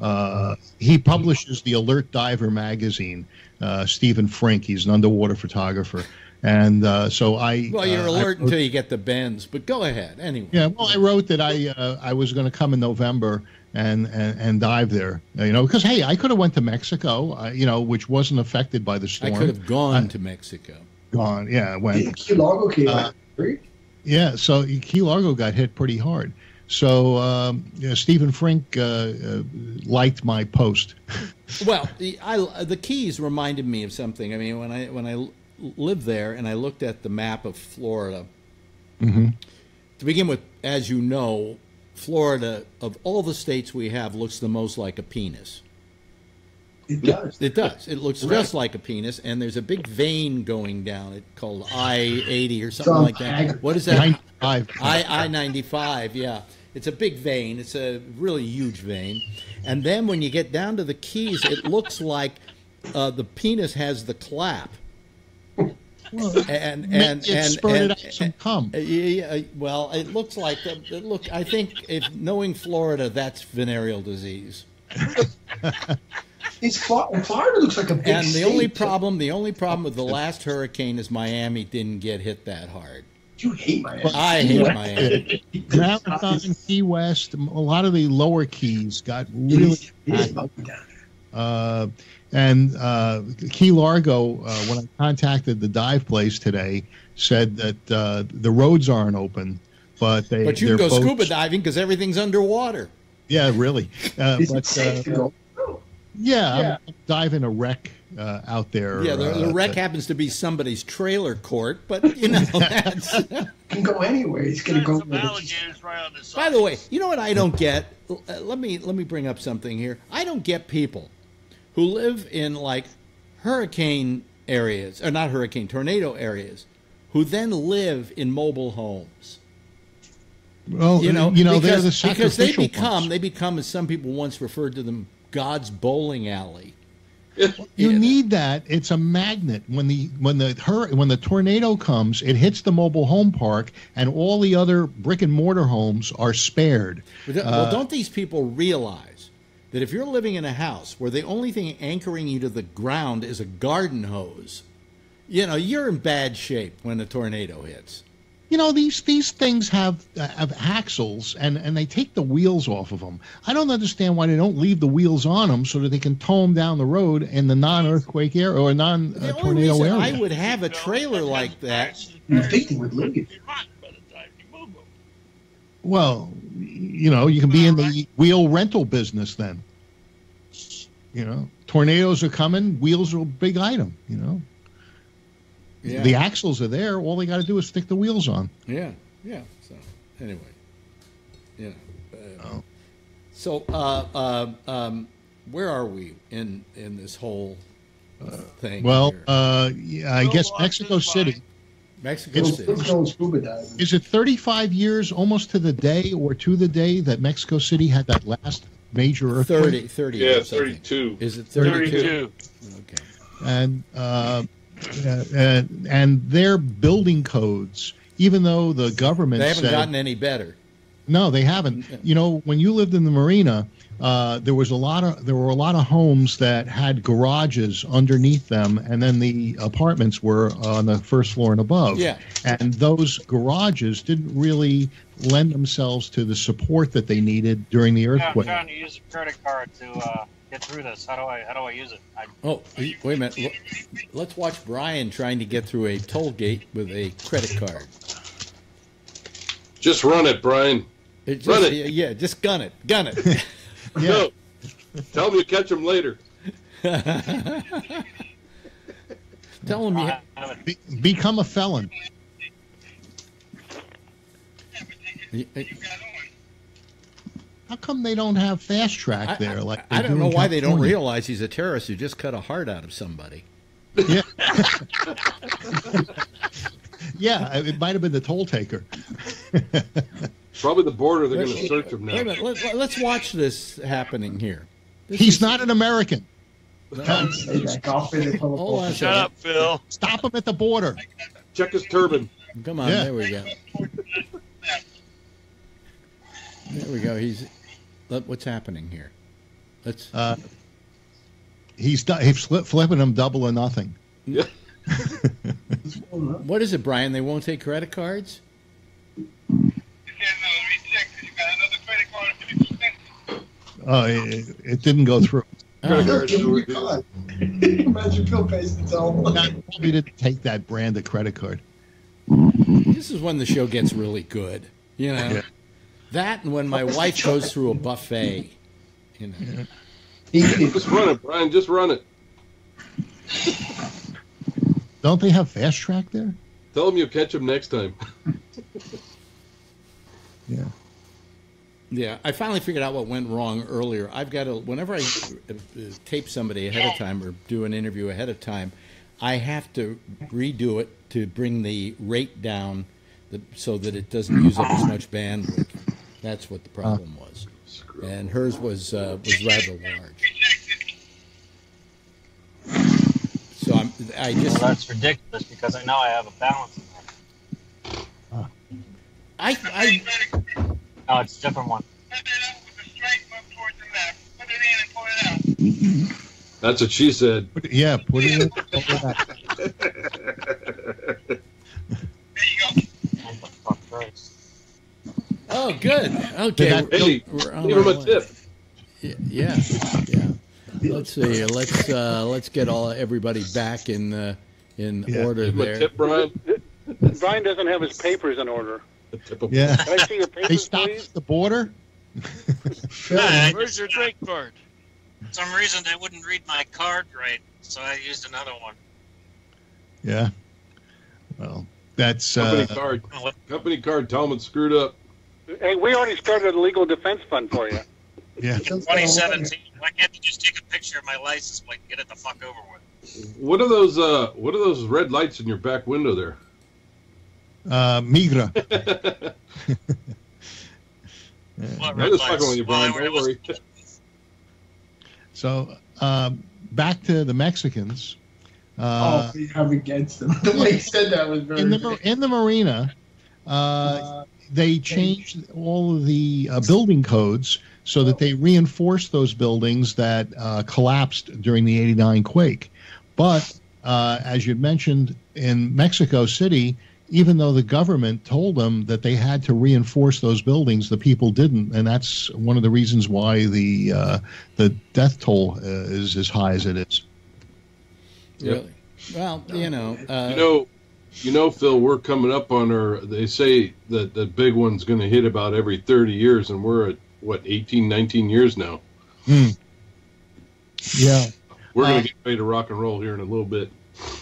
uh, he publishes the Alert Diver magazine. Uh, Stephen Frink. He's an underwater photographer, and uh, so I. Well, you're uh, alert wrote- until you get the bends, but go ahead anyway. Yeah, well, I wrote that I uh, I was going to come in November and, and and dive there. uh, You know, because hey, I could have went to Mexico. Uh, you know, which wasn't affected by the storm. I storm. could have gone to Mexico. gone. Yeah, I went. Key Largo came Uh, out. Yeah, so Key Largo got hit pretty hard. So um, you know, Stephen Frink uh, uh, liked my post. Well, the, I, the Keys reminded me of something. I mean, when I when I lived there and I looked at the map of Florida. Mhm. To begin with, as you know, Florida of all the states we have looks the most like a penis. It does. It does. It looks just like a penis, and there's a big vein going down it called I eighty or something John like that. Haggard. What is that? 95. I I ninety five. Yeah, it's a big vein. It's a really huge vein, and then when you get down to the Keys, it looks like uh, the penis has the clap. And and it and, and- out some cum. uh, yeah, yeah, well, it looks like it look. I think if knowing Florida, that's venereal disease. It's Florida, Florida looks like a big And the state. only problem, the only problem with the last hurricane is Miami didn't get hit that hard. You hate my I hate Miami. Marathon, Key West, a lot of the lower keys got really It is impacted. ugly down there. Uh, and uh, Key Largo, uh, when I contacted the dive place today, said that uh, the roads aren't open, but they. But you can go boats- scuba diving because everything's underwater. Yeah, really. Uh, but uh, yeah, Yeah. I'm diving a wreck uh, out there. Yeah, the, the uh, wreck that- happens to be somebody's trailer court, but you know that's. You can go anywhere. He's gonna go. Some where the- alligators right on the. By the way, you know what I don't get? Uh, let me let me bring up something here. I don't get people who live in like hurricane areas or not hurricane tornado areas who then live in mobile homes. Well, You know, you know, because, they're the because they become ones. they become as some people once referred to them God's bowling alley. You need that. It's a magnet. When the when the hur- when the tornado comes, it hits the mobile home park, and all the other brick and mortar homes are spared. Th- Uh, well, don't these people realize that if you're living in a house where the only thing anchoring you to the ground is a garden hose, you know you're in bad shape when a tornado hits. You know these these things have uh, have axles, and and they take the wheels off of them. I don't understand why they don't leave the wheels on them so that they can tow them down the road in the non-earthquake area or The non-tornado reason area. I would have a trailer like that. You think they would leave? Well, you know, you can be in the wheel rental business then. You know, tornadoes are coming, wheels are a big item, you know. Yeah. The axles are there, all they got to do is stick the wheels on. Yeah, yeah. So anyway, Yeah. Uh, Oh. So uh, uh, um, where are we in in this whole uh, thing? Well, here? uh, yeah, I guess Mexico City. Mexico It's- City. Let's scuba diving. Is it 35 years almost to the day or to the day that Mexico City had that last major earthquake? 30, 30 Yeah, years, I 32. Is it 32? 32. Okay. and uh, uh, and and their building codes, even though the government They haven't said, gotten any better. no, they haven't. You know, when you lived in the marina, uh, there was a lot of there were a lot of homes that had garages underneath them, and then the apartments were on the first floor and above. Yeah. and those garages didn't really lend themselves to the support that they needed during the Yeah, I'm earthquake. trying to use a credit card to uh, get through this. How do I how do I use it? I, Oh, wait a minute. Let's watch Brian trying to get through a toll gate with a credit card. Just run it, Brian. It just, Run it. Yeah, yeah, just gun it. Gun it. No. Tell him you catch him later. Tell him you. Be- become a felon. Uh, How come they don't have fast track there? like I don't know in why they don't realize he's a terrorist who just cut a heart out of somebody. Yeah. yeah, it might have been the toll taker. Probably the border. They're going to search him now. Wait a minute. Let, let's watch this happening here. This He's is- not an American. Stay back off in the Hold on a Shut second. up, Phil. Stop him at the border. Check his turban. Come on, Yeah. there we go. There we go. He's. Look, what's happening here? Let's. Uh, he's he's flip, flipping him double or nothing. Yeah. What is it, Brian? They won't take credit cards? Uh, it, it didn't go through. Credit Phil, card give him your card. Imagine Phil pays the toll. I probably didn't take that brand of credit card. This is when the show gets really good. You know, Yeah. that and when my wife goes through a buffet. You know, He, Just run it, Brian. Just run it. Don't they have fast track there? Tell him you'll catch him next time. Yeah. yeah. I finally figured out what went wrong earlier. I've got to whenever I uh, uh, tape somebody ahead of time or do an interview ahead of time, I have to redo it to bring the rate down, the, so that it doesn't use up as much bandwidth. That's what the problem was, and hers was uh, was rather large. So I'm, I well, just that's ridiculous because I know I have a balance. In there. I, I No, it's a different one. That's what she said. Put yeah, put it in. Oh, for fuck's Christ. oh good okay we're- Hey, we're on give our him a way. tip. Y- Yeah, yeah. Let's see. Let's uh, let's get all everybody back in uh, in Yeah. order Give him a there. tip, Brian. Brian doesn't have his papers in order. A Yeah. Can I see your They stopped please? at the border. I Where's your drink card? For some reason, they wouldn't read my card right, so I used another one. Yeah. Well, that's Company uh, card. Company card. Tell him it's screwed up. Hey, we already started a legal defense fund for you. yeah. 2017. Why can't you just take a picture of my license plate and get it the fuck over with? What are those? Uh, what are those red lights in your back window there? Uh, Migra. What I'm just fucking with you, Brian. Don't worry. So um, back to the Mexicans. oh, Uh, we have against them. The way he said that was very in the in the marina, uh, they changed all of the uh, building codes so that they reinforced those buildings that uh, collapsed during the '89 quake. But uh, as you mentioned, in Mexico City, even though the government told them that they had to reinforce those buildings, the people didn't, and that's one of the reasons why the uh, the death toll uh, is as high as it is. Really? Well, you know, uh, You know, you know, Phil, we're coming up on our. They say that the big one's going to hit about every 30 years, and we're at what 18, 19 years now. Hmm. Yeah. We're going Uh, to get ready to rock and roll here in a little bit.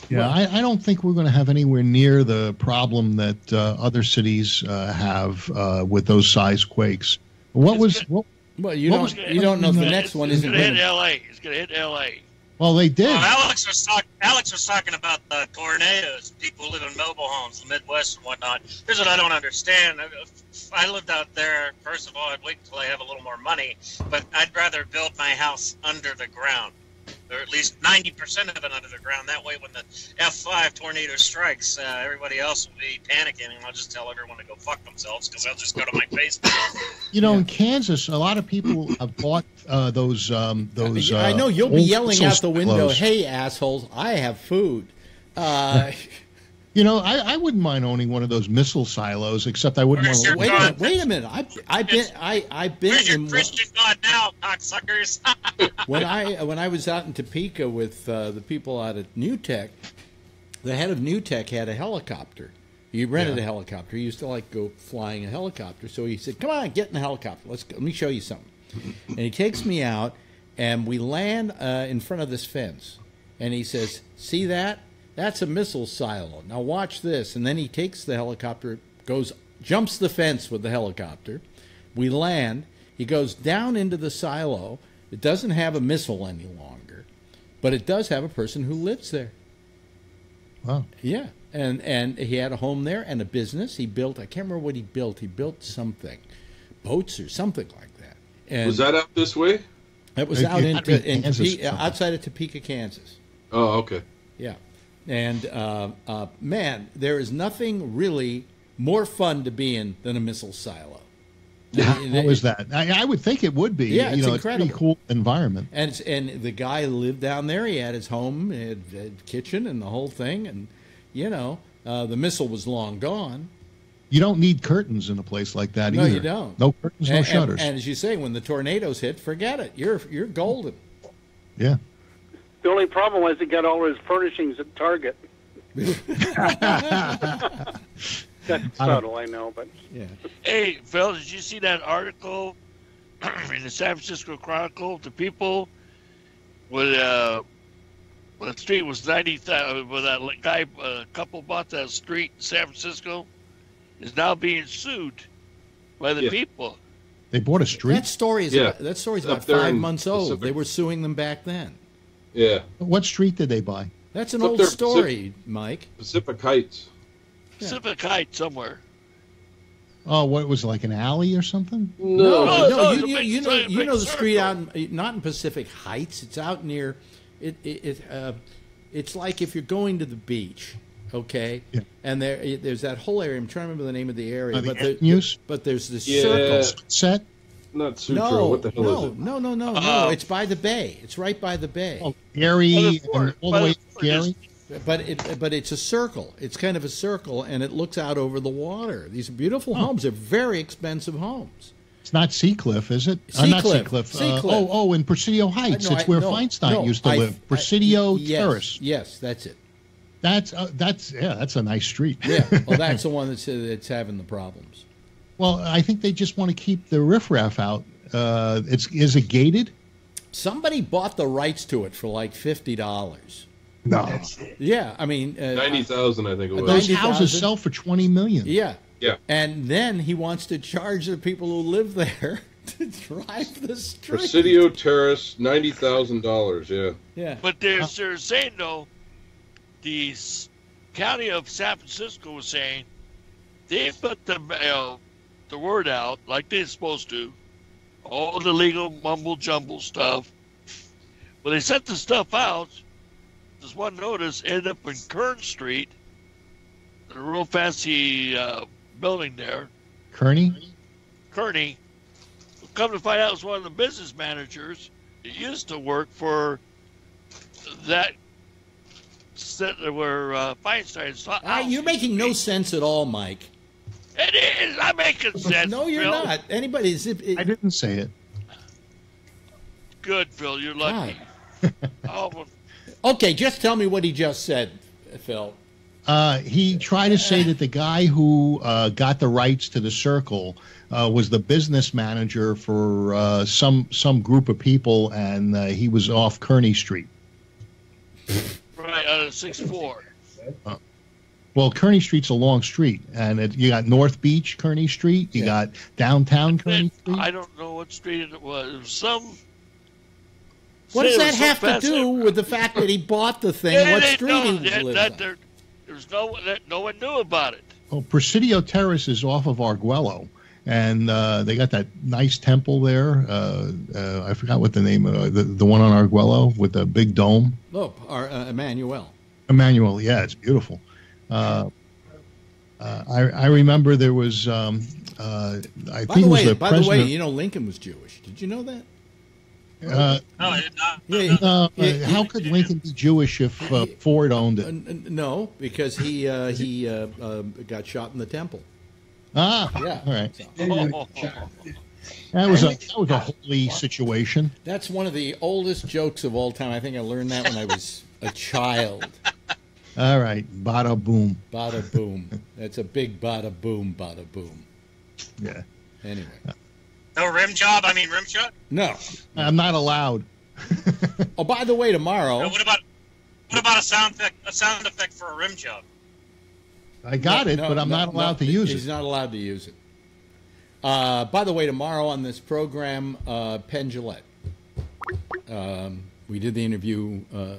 Yeah, I, I don't think we're going to have anywhere near the problem that uh, other cities uh, have uh, with those size quakes. What was what, well, you What don't was- you don't know if the It's next one isn't gonna hit. L.A. It's gonna hit L.A. Well, they did. Well, Alex was talking. Alex was talking about the tornadoes. People who live in mobile homes, in the Midwest and whatnot. Here's what I don't understand. If I lived out there. First of all, I'd wait until I have a little more money, but I'd rather build my house under the ground, or at least ninety percent of it under the ground. That way, when the F5 tornado strikes, uh, everybody else will be panicking, and I'll just tell everyone to go fuck themselves because they'll just go to my basement. You know, in Kansas, a lot of people have bought uh, those um, those. Uh, I know you'll be yelling out the window, silos. "Hey assholes, I have food." Uh, You know, I, I wouldn't mind owning one of those missile silos, except I wouldn't want to. wait a minute, wait a minute. I I've been I I've been Where's your in Christian God now, cocksuckers? when I when I was out in Topeka with uh, the people out at New Tech, the head of New Tech had a helicopter. He rented Yeah. a helicopter. He used to like go flying a helicopter. So he said, "Come on, get in the helicopter. Let's go. let me show you something." and he takes me out, and we land uh, in front of this fence. And he says, "See that? That's a missile silo. Now watch this." And then he takes the helicopter, goes, jumps the fence with the helicopter. We land. He goes down into the silo. It doesn't have a missile any longer, but it does have a person who lives there. Wow. Yeah, and and he had a home there and a business. He built. I can't remember what he built. He built something, boats or something like that. And Was that out this way? It was It- out it- in, in Kansas Tope- outside of Topeka, Kansas. Oh, okay. Yeah, and uh, uh, man, there is nothing really more fun to be in than a missile silo. How was that? I, I would think it would be. Yeah, you it's know, incredible. it's a pretty cool environment. And and the guy lived down there. He had his home, he had, had kitchen, and the whole thing. And you know, uh, the missile was long gone. You don't need curtains in a place like that no, either. you don't. No curtains, no And- and- shutters. And, as you say, when the tornadoes hit, forget it. You're you're golden. yeah. The only problem was he got all his furnishings at Target. That's subtle, I know, but yeah. Hey, Phil, did you see that article in the San Francisco Chronicle? The people with uh, well, the street was ninety thousand. Well, that guy, uh, couple bought that street in San Francisco, is now being sued by the Yeah. people. They bought a street. That story is Yeah. about, that story's Up about five in months old. Pacific. They were suing them back then. Yeah. What street did they buy? That's an Up old there, story, Mike. Pacific Heights. Pacific Heights somewhere. Oh, what was it, like an alley or something? No, No, no, no, you, you, you know, you know the street out, in, not in Pacific Heights. It's out near, it, it, it uh, it's like if you're going to the beach, okay, Yeah. and there, there's that whole area. I'm trying to remember the name of the area, Uh, the but the, but there's this Yeah. circle. Set? Not Sutro. No, what the hell no, is it? no, no, no, no. Uh, It's by the bay. It's right by the bay. Oh, Geary By the and fort, all the way to Geary? But it, but it's a circle. It's kind of a circle, and it looks out over the water. These are beautiful homes. They're very expensive homes. It's not Seacliff, is it? Uh, not Seacliff. Seacliff. Uh, oh, oh, in Presidio Heights. No, it's I- where no, Feinstein no, used to I- live. I- Presidio yes, Terrace. Yes, that's it. That's uh, that's yeah, that's a nice street. Yeah. Well, that's the one that's that's having the problems. Well, I think they just want to keep the riffraff out. Uh, it's is it gated? Somebody bought the rights to it for like fifty dollars. No. Yeah, I mean, uh, Ninety thousand, I think it was. Those 90,000? houses sell for twenty million. yeah, Yeah. and then he wants to charge the people who live there to drive the street. Presidio Terrace, ninety thousand dollars. Yeah. Yeah, But they're, they're saying though, the county of San Francisco was saying they put the uh, the word out like they're supposed to, all the legal mumble jumble stuff. When they sent the stuff out, this one notice ended up in Kern Street, a real fancy uh, building there, Kearny. Kearny. Come to find out, it was one of the business managers that used to work for that set where uh, Feinstein's. house. Ah, you're making no sense at all, Mike. It is. I'm making sense. No, you're Phil. not. Anybody's. It, I didn't say it. Good, Phil. You're lucky. oh, well, Okay, just tell me what he just said, Phil. Uh, he tried to say that the guy who uh, got the rights to the circle uh, was the business manager for uh, some some group of people, and uh, he was off Kearny Street. right, uh, six four. Well, Kearny Street's a long street, and it, you got North Beach Kearny Street, you got downtown Kearny Street. I don't know what street it was. It was some What does that have to fast do with the fact that he bought the thing? They what street know he that, lives that on? there, there's no that no one knew about it. Oh, Presidio Terrace is off of Arguello, and uh, they got that nice temple there. Uh, uh, I forgot what the name of the the one on Arguello with the big dome. Oh, our, uh, Emmanuel. Emmanuel, yeah, it's beautiful. Uh, uh, I, I remember there was, um, uh, I By think the it was way, the by the way, you know Lincoln was Jewish. Did you know that? uh, No, I did not. Yeah, uh, yeah, how could Lincoln be Jewish if uh, Ford owned it? n- n- no, because he uh, he uh, uh, got shot in the temple. Ah, Yeah. all right. Oh, That was a that was a holy situation. That's one of the oldest jokes of all time. I think I learned that when I was a child. All right, bada boom. Bada boom. That's a big bada boom, bada boom. Yeah, Anyway, No rim job. I mean rim shot. no. I'm not allowed. Oh, by the way, tomorrow. No, what about what about a sound effect? A sound effect for a rim job. I got No, it, no, but I'm no, not allowed no, to use He's it. He's not allowed to use it. Uh, by the way, tomorrow on this program, uh, Penn Jillette. Um, we did the interview. Uh,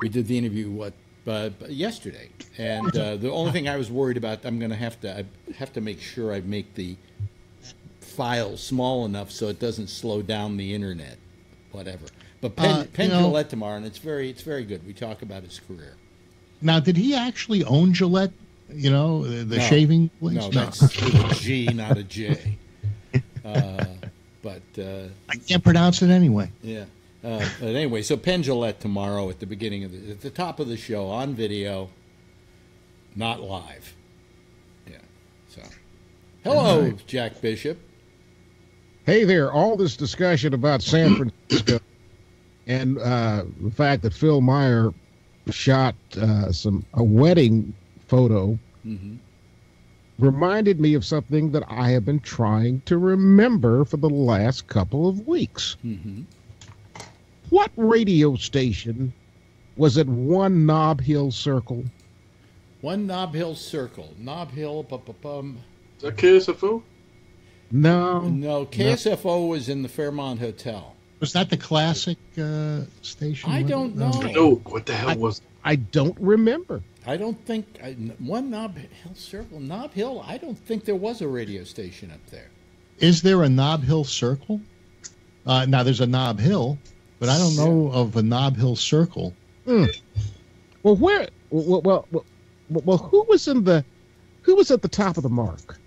we did the interview what uh, yesterday, and uh, the only thing I was worried about, I'm going to have to I have to make sure I make the file small enough so it doesn't slow down the internet, whatever. But Penn, Uh, Penn know- Jillette tomorrow, and it's very it's very good. We talk about his career. Now, did he actually own Gillette? You know, the, the No. shaving place? No, that's with a G, not a J. Uh, but uh, I can't pronounce it anyway. yeah. Uh, but anyway, so Penn Jillette tomorrow at the beginning of the at the top of the show on video, not live. Yeah. So, hello, Jack Bishop. Hey there, all this discussion about San Francisco and uh, the fact that Phil Meyer shot uh, some a wedding photo Mhm. reminded me of something that I have been trying to remember for the last couple of weeks. Mm-hmm. What radio station was at One Nob Hill Circle? One Nob Hill Circle. Nob Hill. bu- bu- bum. Is that KSFO? No, No, KSFO was in the Fairmont Hotel. Was that the classic uh, station? I was it? don't know. No, what the hell was I don't remember. I don't think I, one Nob Hill Circle. Nob Hill. I don't think there was a radio station up there. Is there a Nob Hill Circle? Uh, now, there's a Nob Hill, but I don't know of a Nob Hill Circle. Hmm. Well, where? Well, well, well, well, who was in the? Who was at the top of the mark?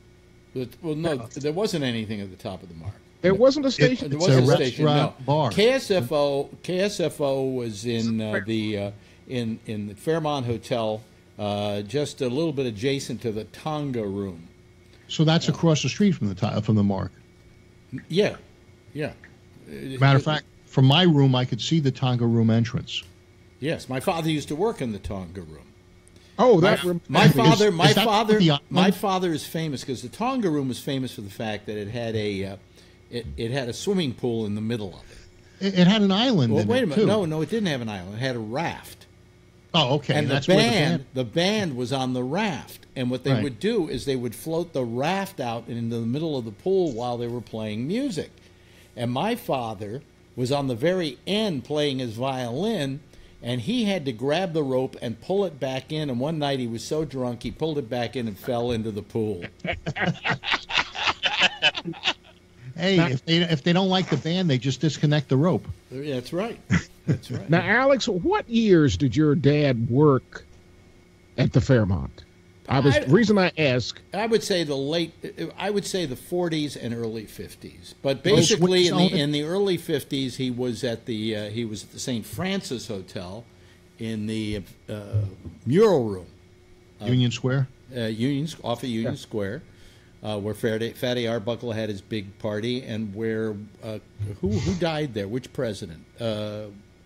Well, no, there wasn't anything at the top of the mark. There wasn't a station. There It's wasn't a a station. No, restaurant bar. KSFO. KSFO was in uh, the uh, in in the Fairmont Hotel, uh, just a little bit adjacent to the Tonga Room. So that's across the street from the ti- from the mark. Yeah, yeah. Matter of fact, from my room, I could see the Tonga room entrance. Yes, my father used to work in the Tonga Room. Oh, that. My, my father, is my that father, my father is famous because the Tonga Room was famous for the fact that it had a, uh, it, it had a swimming pool in the middle of it. It, it had an island Well, in wait it a minute, too. no, no, it didn't have an island. It had a raft. Oh, okay. and that's the where band, the band, was on the raft. And what they Right. would do is they would float the raft out into the middle of the pool while they were playing music. And my father was on the very end playing his violin, and he had to grab the rope and pull it back in. And one night he was so drunk he pulled it back in and fell into the pool. Hey, if they if they don't like the band, they just disconnect the rope. That's right. That's right. Now, Alex, what years did your dad work at the Fairmont? I was I- reason I ask. I would say the late, I would say the 40s and early 50s. But basically, in the in the early 50s, he was at the uh, he was at the St. Francis Hotel in the uh, mural room, Union Square. uh, Union off of Union Square, uh, where Fatty, Fatty Arbuckle had his big party, and where uh, who who died there? Which president?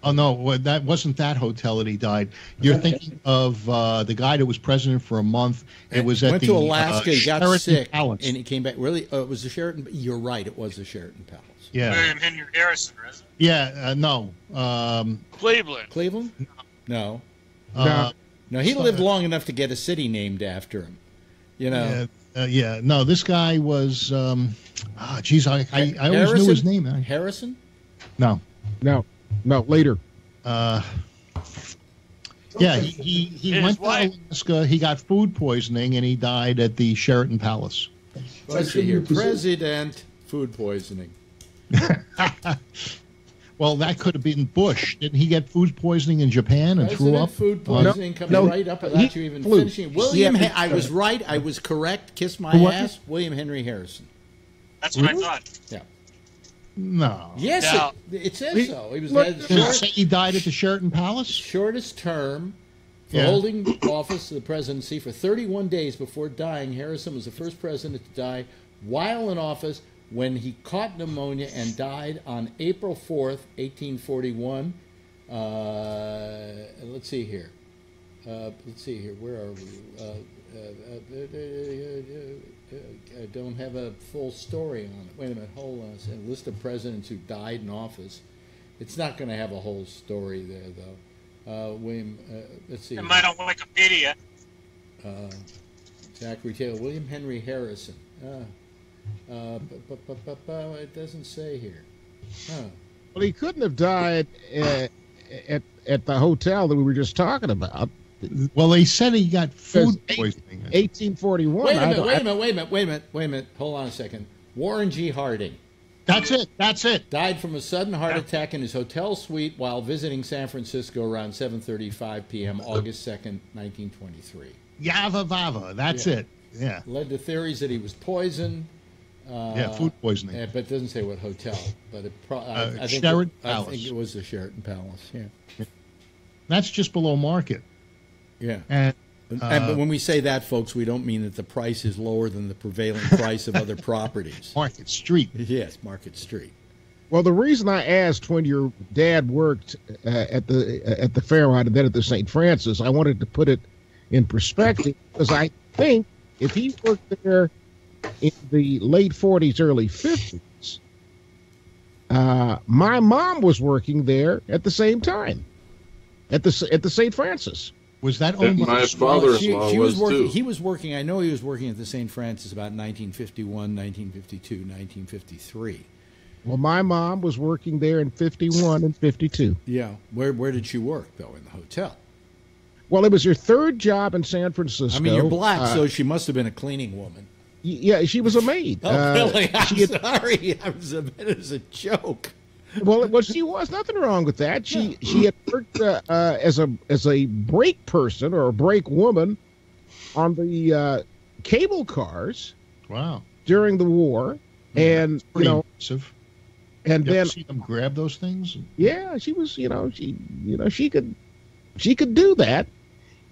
Oh no, that wasn't that hotel that he died. You're thinking of uh, the guy that was president for a month. It was at the went the to Alaska. uh, he got Sheraton sick, Palace. and he came back. Really, uh, it was the Sheraton. You're right. It was the Sheraton Palace. yeah, William Henry Harrison, isn't yeah. Uh, no, um, Cleveland. Cleveland? No. uh, No, he So- lived long enough to get a city named after him. You know, yeah, uh, yeah. No, this guy was. Um, ah, geez, I, I, I always knew his name. Harrison? No, No, No, later. Uh, yeah, he, he, he His went wife- to Alaska. He got food poisoning and he died at the Sheraton Palace. Let's see here. President food poisoning. Well, that could have been Bush. Didn't he get food poisoning in Japan and threw President up? food on- poisoning comes no, right up without he you even flew. finishing. William, Yeah. Hen- I was right. I was correct. Kiss my Who was ass. William Henry Harrison. That's what I Really? thought. Yeah. No. Yes, Now- it, it says He- so. He was look, the short, he died at the Sheraton Palace? shortest term for Yeah. holding office of the presidency for 31 days before dying. Harrison was the first president to die while in office when he caught pneumonia and died on April 4th, 1841. Uh, let's see here. Uh, let's see here. Where are we? Uh, uh, uh, uh, I don't have a full story on it. Wait a minute. Hold on. a list of presidents who died in office. It's not going to have a whole story there, though. Uh, William, uh, let's see. It might on Wikipedia. Uh, Zachary Taylor, William Henry Harrison. Uh, uh, bu- bu- bu- bu- bu- it doesn't say here. Huh. Well, he couldn't have died uh, at at the hotel that we were just talking about. Well, they said he got food poisoning. 1841. Wait a I minute, wait a minute, wait a minute, wait a minute, wait a minute. Hold on a second. Warren G. Harding That's it. That's it. died from a sudden heart attack in his hotel suite while visiting San Francisco around 7:35 p.m. August 2nd, 1923. Yava Vava. That's Yeah. it. Yeah. Led to theories that he was poisoned. Uh, Yeah, food poisoning. uh, but it doesn't say what hotel. But it pro- I, Uh, I think Sheraton it, I think it was the Sheraton Palace. Yeah. That's just below market. Yeah. And, And, uh, but when we say that, folks, we don't mean that the price is lower than the prevailing price of other properties. Market Street. Yes, Market Street. Well, the reason I asked when your dad worked uh, at the at the Fairmont and then at the St. Francis, I wanted to put it in perspective because I think if he worked there in the late 40s, early 50s, uh, my mom was working there at the same time at the at the St. Francis. Was that And owned by my the father-in-law She, she was, was working. too. He was working. I know he was working at the St. Francis about 1951, 1952, 1953. Well, my mom was working there in 51 and 52. Yeah. Where Where did she work though? In the hotel. Well, it was her third job in San Francisco. I mean, you're black, Uh, so she must have been a cleaning woman. y- yeah, she was a maid. Oh, Uh, really? I'm she had- sorry. I was a bit as a joke. Well, well, she was nothing wrong with that. She she had worked uh, uh, as a as a brake person or a brake woman on the uh, cable cars Wow. during the war, and you know, impressive. and You then see them grab those things? yeah, she was you know she you know she could she could do that.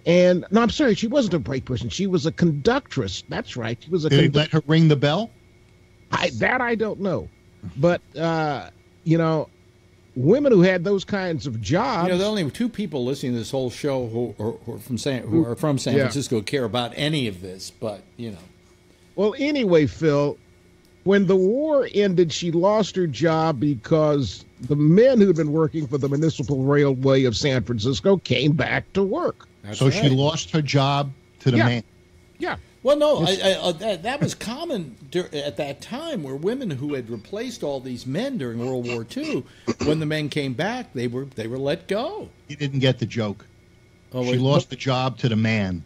And no, I'm sorry, she wasn't a brake person. She was a conductress. That's right. She was a Did they let her ring the bell? I, that I don't know, but uh, you know, women who had those kinds of jobs. You know, there are only two people listening to this whole show who, are- who are from San who are from San Yeah. Francisco care about any of this. But you know, well, anyway, Phil, when the war ended, she lost her job because the men who had been working for the Municipal Railway of San Francisco came back to work. that's so she lost her job to the Yeah. man. Yeah, Well, no, I, I, uh, that, that was common at that time, where women who had replaced all these men during World War II, when the men came back, they were they were let go. You didn't get the joke. Oh, she wait, lost the job to the man.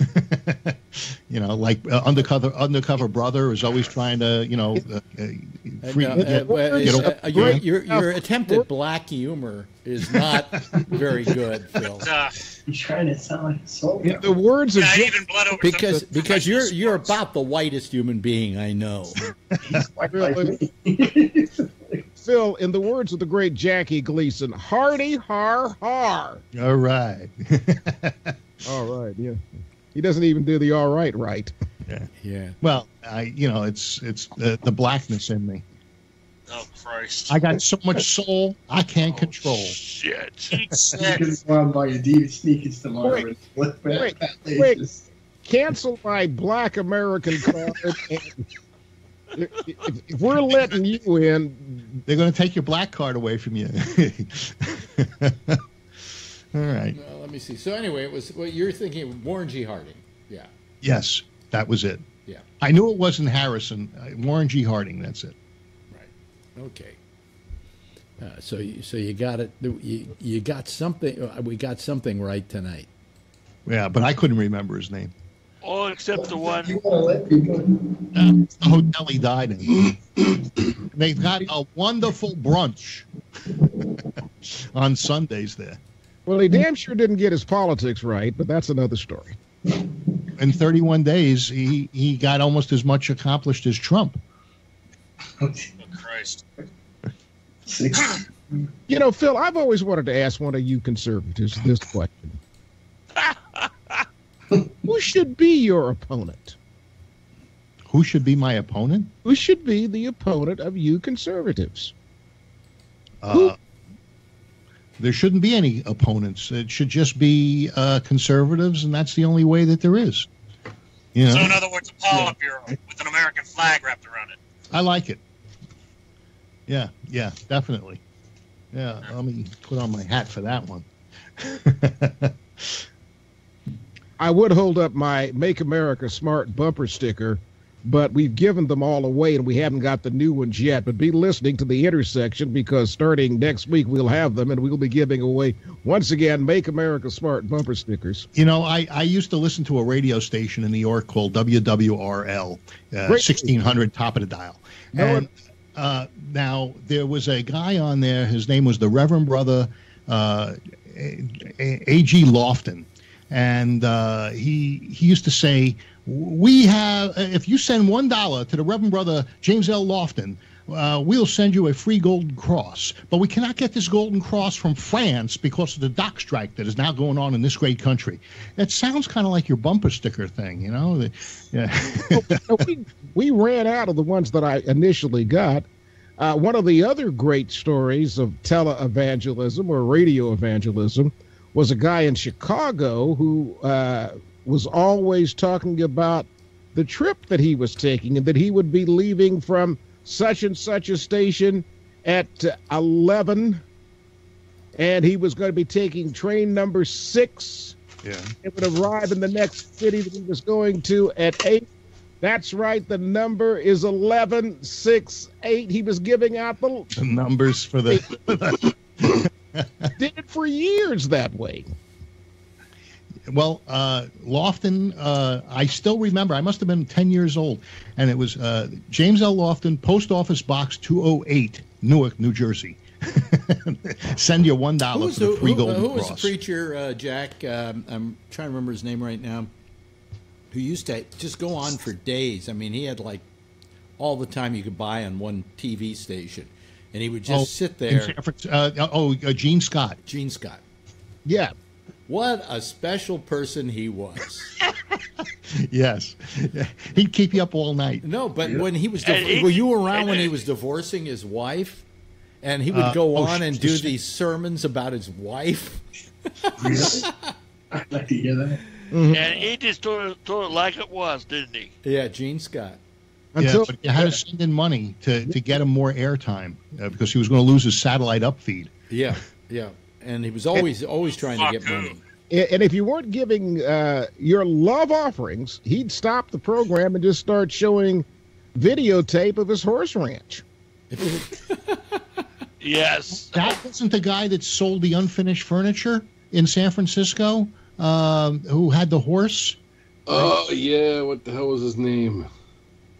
you know, like uh, undercover undercover brother is always trying to, you know, uh, uh, free, uh, get- well, get a- your, your, your attempt at black humor is not very good, Phil. He's trying to sound like a soldier. in the words of yeah, Jim, even blood over Because some because you're professional you're about the whitest human being I know. Really? Phil, in the words of the great Jackie Gleason, "Hardy har har." All right. All right, yeah. He doesn't even do the all right right. Yeah. Yeah. Well, I, you know, it's it's the, the blackness in me. Oh Christ! I got so much soul I can't oh, control. Shit. Eat You shit. can go and buy Adidas sneakers tomorrow. Wait, and wait, wait. Cancel my Black American card. if, if- if we're letting you in, They're going to take your black card away from you. All right. Well, let me see. So anyway, it was well, you're thinking of Warren G. Harding. Yeah. Yes, that was it. Yeah. I knew it wasn't Harrison. Uh, Warren G. Harding. That's it. Right. Okay. Uh, so, you, so you got it. You, you got something. uh, We got something right tonight. Yeah, but I couldn't remember his name. All except the one. You want to let people. The hotel he died in. They've got a wonderful brunch on Sundays there. Well, he damn sure didn't get his politics right, but that's another story. In 31 days, he, he got almost as much accomplished as Trump. Oh, Christ. You know, Phil, I've always wanted to ask one of you conservatives this question. Who should be your opponent? Who should be my opponent? Who should be the opponent of you conservatives? Uh, there shouldn't be any opponents. It should just be uh, conservatives, and that's the only way that there is. You know, So, in other words, a Politburo with an American flag wrapped around it. I like it. Yeah, yeah, definitely. Yeah, let me put on my hat for that one. I would hold up my Make America Smart bumper sticker, but we've given them all away and we haven't got the new ones yet. But be listening to the intersection because starting next week we'll have them and we'll be giving away once again Make America Smart bumper stickers. You know, I, I used to listen to a radio station in New York called WWRL, uh, 1600 top of the dial. No and uh, now there was a guy on there. His name was the Reverend Brother uh, A.G. Lofton, and uh, he he used to say, "We have if you send one dollar to the Reverend Brother James L. Lofton." Uh, we'll send you a free golden cross, but we cannot get this golden cross from France because of the dock strike that is now going on in this great country. It sounds kind of like your bumper sticker thing, you know? The- Yeah. We, we ran out of the ones that I initially got. Uh, one of the other great stories of televangelism or radio evangelism was a guy in Chicago who uh, was always talking about the trip that he was taking and that he would be leaving from such and such a station at uh, 11 and he was going to be taking train number six. Yeah. it would arrive in the next city that he was going to at 8 that's right the number is 1168 he was giving out the the numbers for the did it for years that way well uh lofton uh i still remember i must have been 10 years old and it was uh james l lofton post office box 208 newark new jersey send you one dollar for the free who, golden who was the preacher, uh, Jack? Um, I'm trying to remember his name right now. Who used to just go on for days? I mean, he had like all the time you could buy on one TV station, and he would just Oh, sit there. Uh, oh uh, gene scott Gene Scott. yeah What a special person he was. yes he'd keep you up all night No, but when he was, And div- he- were you around when he was divorcing his wife? And he would Uh, go oh, on sh- and do just- these sermons about his wife. I'd like to hear that. And he just told it, told it like it was, didn't he? Yeah, Gene Scott. until yeah, but you had to send in money to, to get him more airtime uh, because he was going to lose his satellite up feed. Yeah, yeah. And he was always always trying to get money. and if you weren't giving uh, your love offerings he'd stop the program and just start showing videotape of his horse ranch Yes. That wasn't the guy that sold the unfinished furniture in San Francisco, um, who had the horse. Oh yeah, what the hell was his name?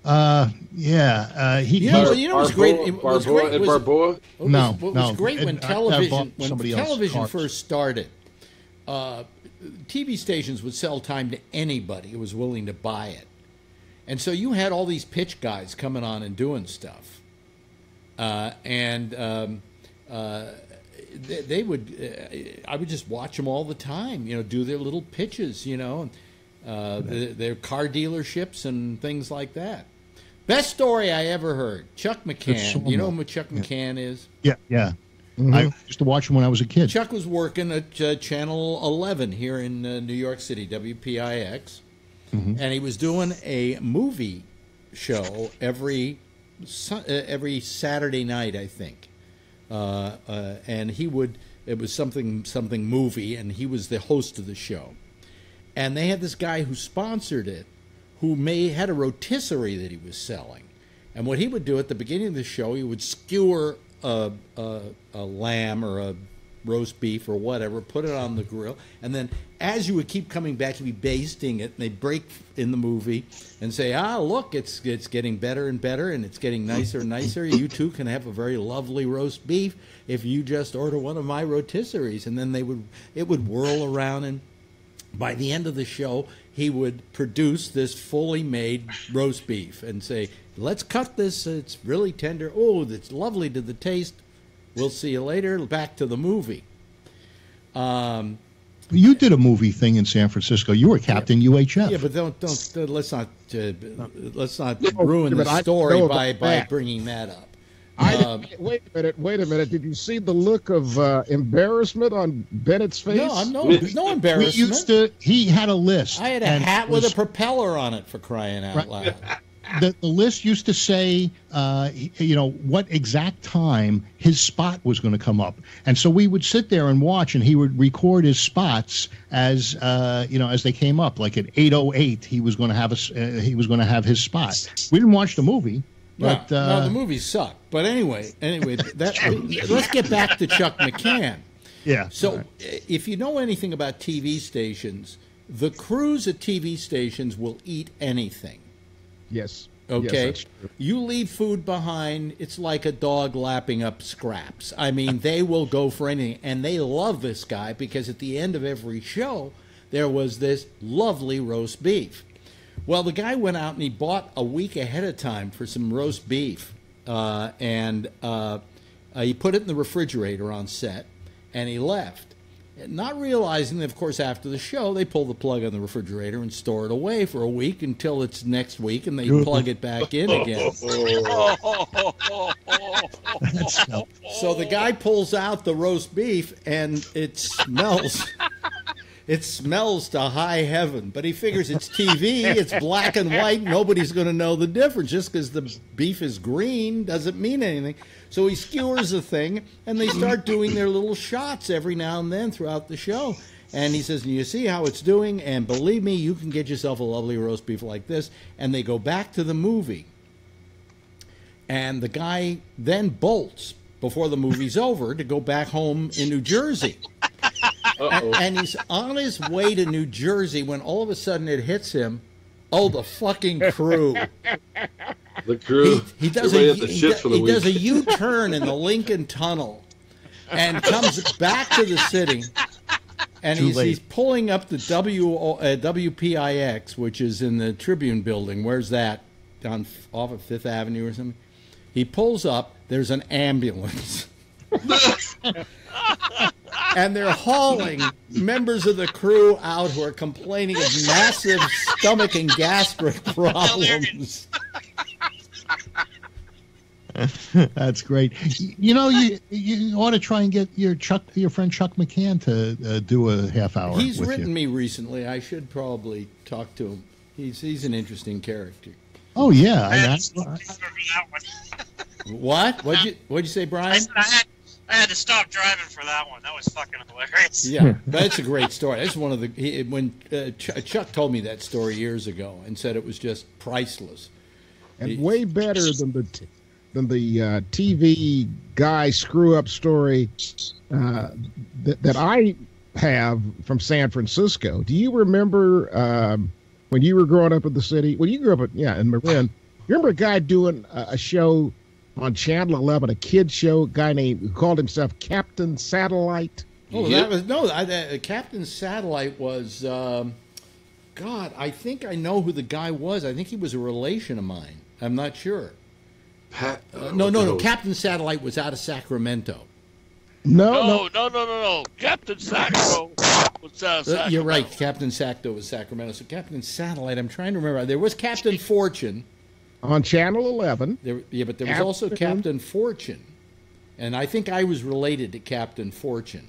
Uh, yeah, uh, he. You know, Bar- you know what's great? It Barboa- was great. Was- Barboa? Was, No, what no. was great when Ed- I- I television when television first started, uh, TV stations would sell time to anybody who was willing to buy it, and so you had all these pitch guys coming on and doing stuff, uh, and um, uh, they, they would. Uh, I would just watch them all the time. You know, do their little pitches. You know, uh, the, their car dealerships and things like that. Best story I ever heard. Chuck McCann. You know who Chuck McCann is? Yeah, yeah. Mm-hmm. I used to watch him when I was a kid. Chuck was working at uh, Channel 11 here in uh, New York City, WPIX, Mhm. and he was doing a movie show every uh, every Saturday night, I think. Uh, uh, and he would it was something something movie, and he was the host of the show. And they had this guy who sponsored it, who may had a rotisserie that he was selling. And what he would do at the beginning of the show, he would skewer a, a, a lamb or a roast beef or whatever, put it on the grill, and then as you would keep coming back, you'd be basting it, and they break in the movie and say, "Ah, look, it's it's getting better and better, and it's getting nicer and nicer. You too can have a very lovely roast beef if you just order one of my rotisseries." And then they would it would whirl around, and by the end of the show, he would produce this fully made roast beef and say, "Let's cut this. It's really tender. Oh, it's lovely to the taste." We'll see you later. Back to the movie. Um, You did a movie thing in San Francisco. You were Captain UHF. yeah, but don't don't uh, let's not uh, let's not ruin the story by by bringing that up. I, Um, wait a minute. Wait a minute. Did you see the look of uh, embarrassment on Bennett's face? no, I'm no We- no We used to. He had a list. I had a and hat it with was- a propeller on it for crying out Right. loud. the, the list used to say, uh, you know, what exact time his spot was going to come up, and so we would sit there and watch, and he would record his spots as, uh, you know, as they came up. Like at eight oh eight, he was going to have a, s- uh, he was going to have his spot. We didn't watch the movie, but no, uh, no, the movies suck. But anyway, anyway, that let's get back to Chuck McCann. yeah. So, if you know anything about TV stations, the crews at TV stations will eat anything. Yes. Okay. Yes, you leave food behind, it's like a dog lapping up scraps. I mean, they will go for anything. And they love this guy because at the end of every show, there was this lovely roast beef. Well, the guy went out and he bought a week ahead of time for some roast beef. Uh, and uh, uh, he put it in the refrigerator on set and he left. Not realizing that, of course, after the show, they pull the plug on the refrigerator and store it away for a week until it's next week and they plug it back in again. So the guy pulls out the roast beef and it smells. It smells to high heaven, but he figures it's TV, it's black and white, nobody's going to know the difference. Just because the beef is green doesn't mean anything. So he skewers the thing, and they start doing their little shots every now and then throughout the show. And he says, You see how it's doing? And believe me, you can get yourself a lovely roast beef like this. And they go back to the movie. And the guy then bolts before the movie's over to go back home in New Jersey. And, and he's on his way to New Jersey when all of a sudden it hits him. Oh, the fucking crew! The crew. He does Everybody a the he, for the he does a U-turn in the Lincoln Tunnel, and comes back to the city. And Too he's, late. he's pulling up the W uh, WPIX, which is in the Tribune building. Where's that? Down off of Fifth Avenue or something. He pulls up. There's an ambulance. and they're hauling members of the crew out who are complaining of massive stomach and gastric problems. That's great. You know, you you ought to try and get your Chuck, your friend Chuck McCann to uh, do a half hour. He's with written you. me recently. I should probably talk to him. He's he's an interesting character. Oh yeah, I, I, What? What'd you What'd you say, I, Brian? said I, had, I had to stop driving for that one. That was fucking hilarious. Yeah, that's a great story. That's one of the he, when uh, Ch- Chuck told me that story years ago and said it was just priceless. and way better than the t- than the uh, TV guy screw up story uh, that, that I have from San Francisco. Do you remember um, when you were growing up in the city? Well, you grew up at, yeah in Marin. You remember a guy doing a, a show on Channel 11, a kid show, a guy named who called himself Captain Satellite. Oh, that was no. I, uh, Captain Satellite was. Um, God, I think I know who the guy was. I think he was a relation of mine. I'm not sure. Pat, Uh, no, no, no. Captain Satellite was out of Sacramento. No, No, no, no, no, no. Captain Sacco was uh, Uh, You're right. Captain Sacto was Sacramento. So Captain Satellite. I'm trying to remember. There was Captain Fortune. On Channel 11. There, yeah, but there was also Captain- Captain Fortune, and I think I was related to Captain Fortune.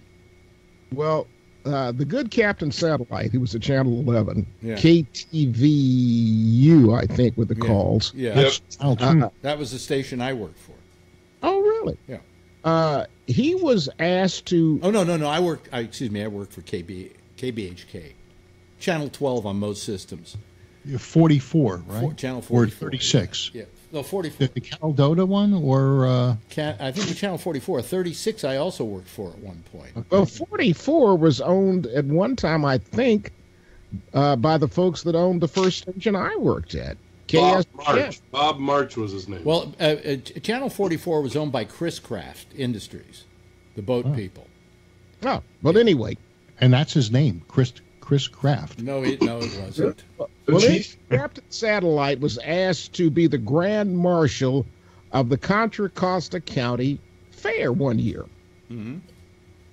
Well, uh, the good Captain Satellite, he was at Channel 11, Yeah. KTVU, I think, with the Yeah. calls. Yeah, That's Channel. Uh, that was the station I worked for. oh, really? Yeah. Uh, he was asked to. Oh no, no, no. I work, I, excuse me. I worked for KB, KBHK, Channel 12 on most systems. 44, right? Four- channel Or 36. Yeah. No, 44. The, the Cal Doda one, or uh, Cat, I think the channel 44. 36 I also worked for at one point. Well, 44 was owned at one time, I think, uh, by the folks that owned the first station I worked at. Bob KS March. Bob March was his name. Well, uh, uh, Channel 44 was owned by Chris Craft Industries, the boat people. Oh, well, anyway. and that's his name, Chris Chris Kraft. No, it, no, it wasn't. Well, then Captain Satellite was asked to be the Grand Marshal of the Contra Costa County Fair one year. Mhm.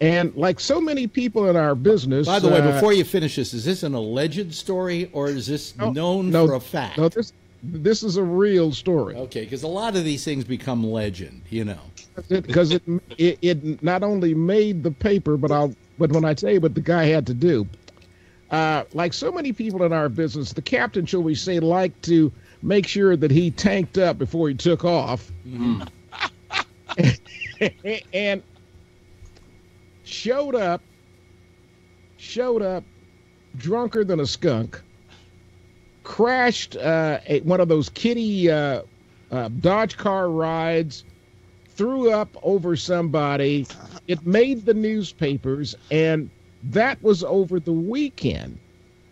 And like so many people in our business. By the way, uh, before you finish this, is this an alleged story or is this known no, for a fact? No, this this is a real story. Okay, because a lot of these things become legend, you know. because it, it it not only made the paper, but I'll but when I tell you what the guy had to do, uh, like so many people in our business, the captain, shall we say, liked to make sure that he tanked up before he took off, and showed up, showed up, drunker than a skunk, crashed uh, a, one of those kitty uh, uh, Dodge car rides threw up over somebody. It made the newspapers, and that was over the weekend.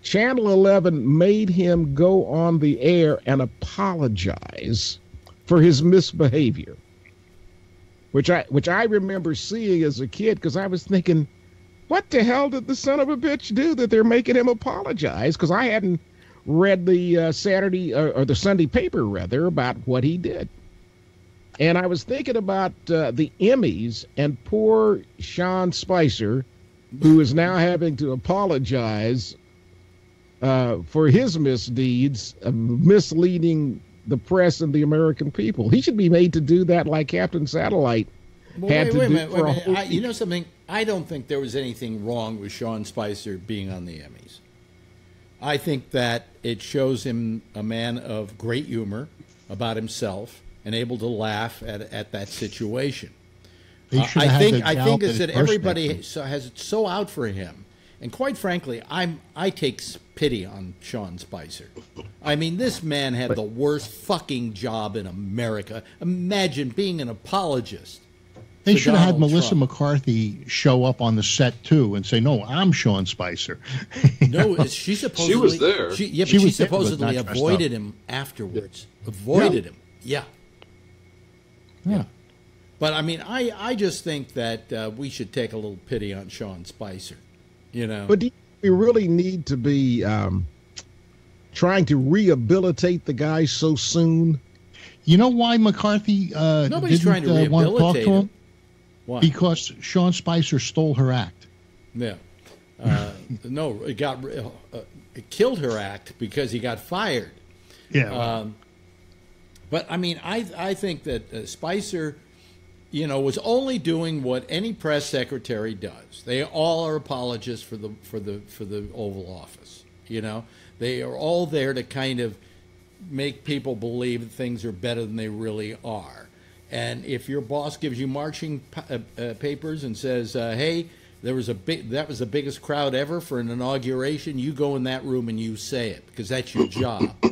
Channel 11 made him go on the air and apologize for his misbehavior, which I which I remember seeing as a kid because I was thinking, what the hell did the son of a bitch do that they're making him apologize? Because I hadn't read the uh, Saturday uh, or the Sunday paper rather about what he did. And I was thinking about uh, the Emmys and poor Sean Spicer, who is now having to apologize uh, for his misdeeds, of misleading the press and the American people. He should be made to do that like Captain Satellite Well, had wait, to wait do minute. For a minute. I, you know something? I don't think there was anything wrong with Sean Spicer being on the Emmys. I think that it shows him a man of great humor about himself and able to laugh at, at that situation. They Uh, I think the I think that is that everybody so, has it so out for him, and quite frankly, I'm I take pity on Sean Spicer. I mean, this man had the worst fucking job in America. Imagine being an apologist. They for should have had Melissa Trump. McCarthy show up on the set too and say, "No, I'm Sean Spicer." No, is she supposedly she was there. She, yeah, but She she, was there, supposedly avoided up. him afterwards. Avoided him. Yeah. Yeah. But I mean, I I just think that uh, we should take a little pity on Sean Spicer. You know. But do we really need to be um, trying to rehabilitate the guy so soon? You know why McCarthy uh, Nobody's didn't trying to uh, want to talk rehabilitate to him? him. Why? Because Sean Spicer stole her act. Yeah. Uh, no, it got uh, it killed her act because he got fired. Yeah. Um, but I mean, I I think that uh, Spicer, you know, was only doing what any press secretary does. They all are apologists for the for the for the Oval Office. You know, they are all there to kind of make people believe that things are better than they really are. And if your boss gives you marching uh, uh, papers and says, uh, "Hey, there was a big that was the biggest crowd ever for an inauguration," you go in that room and you say it because that's your job.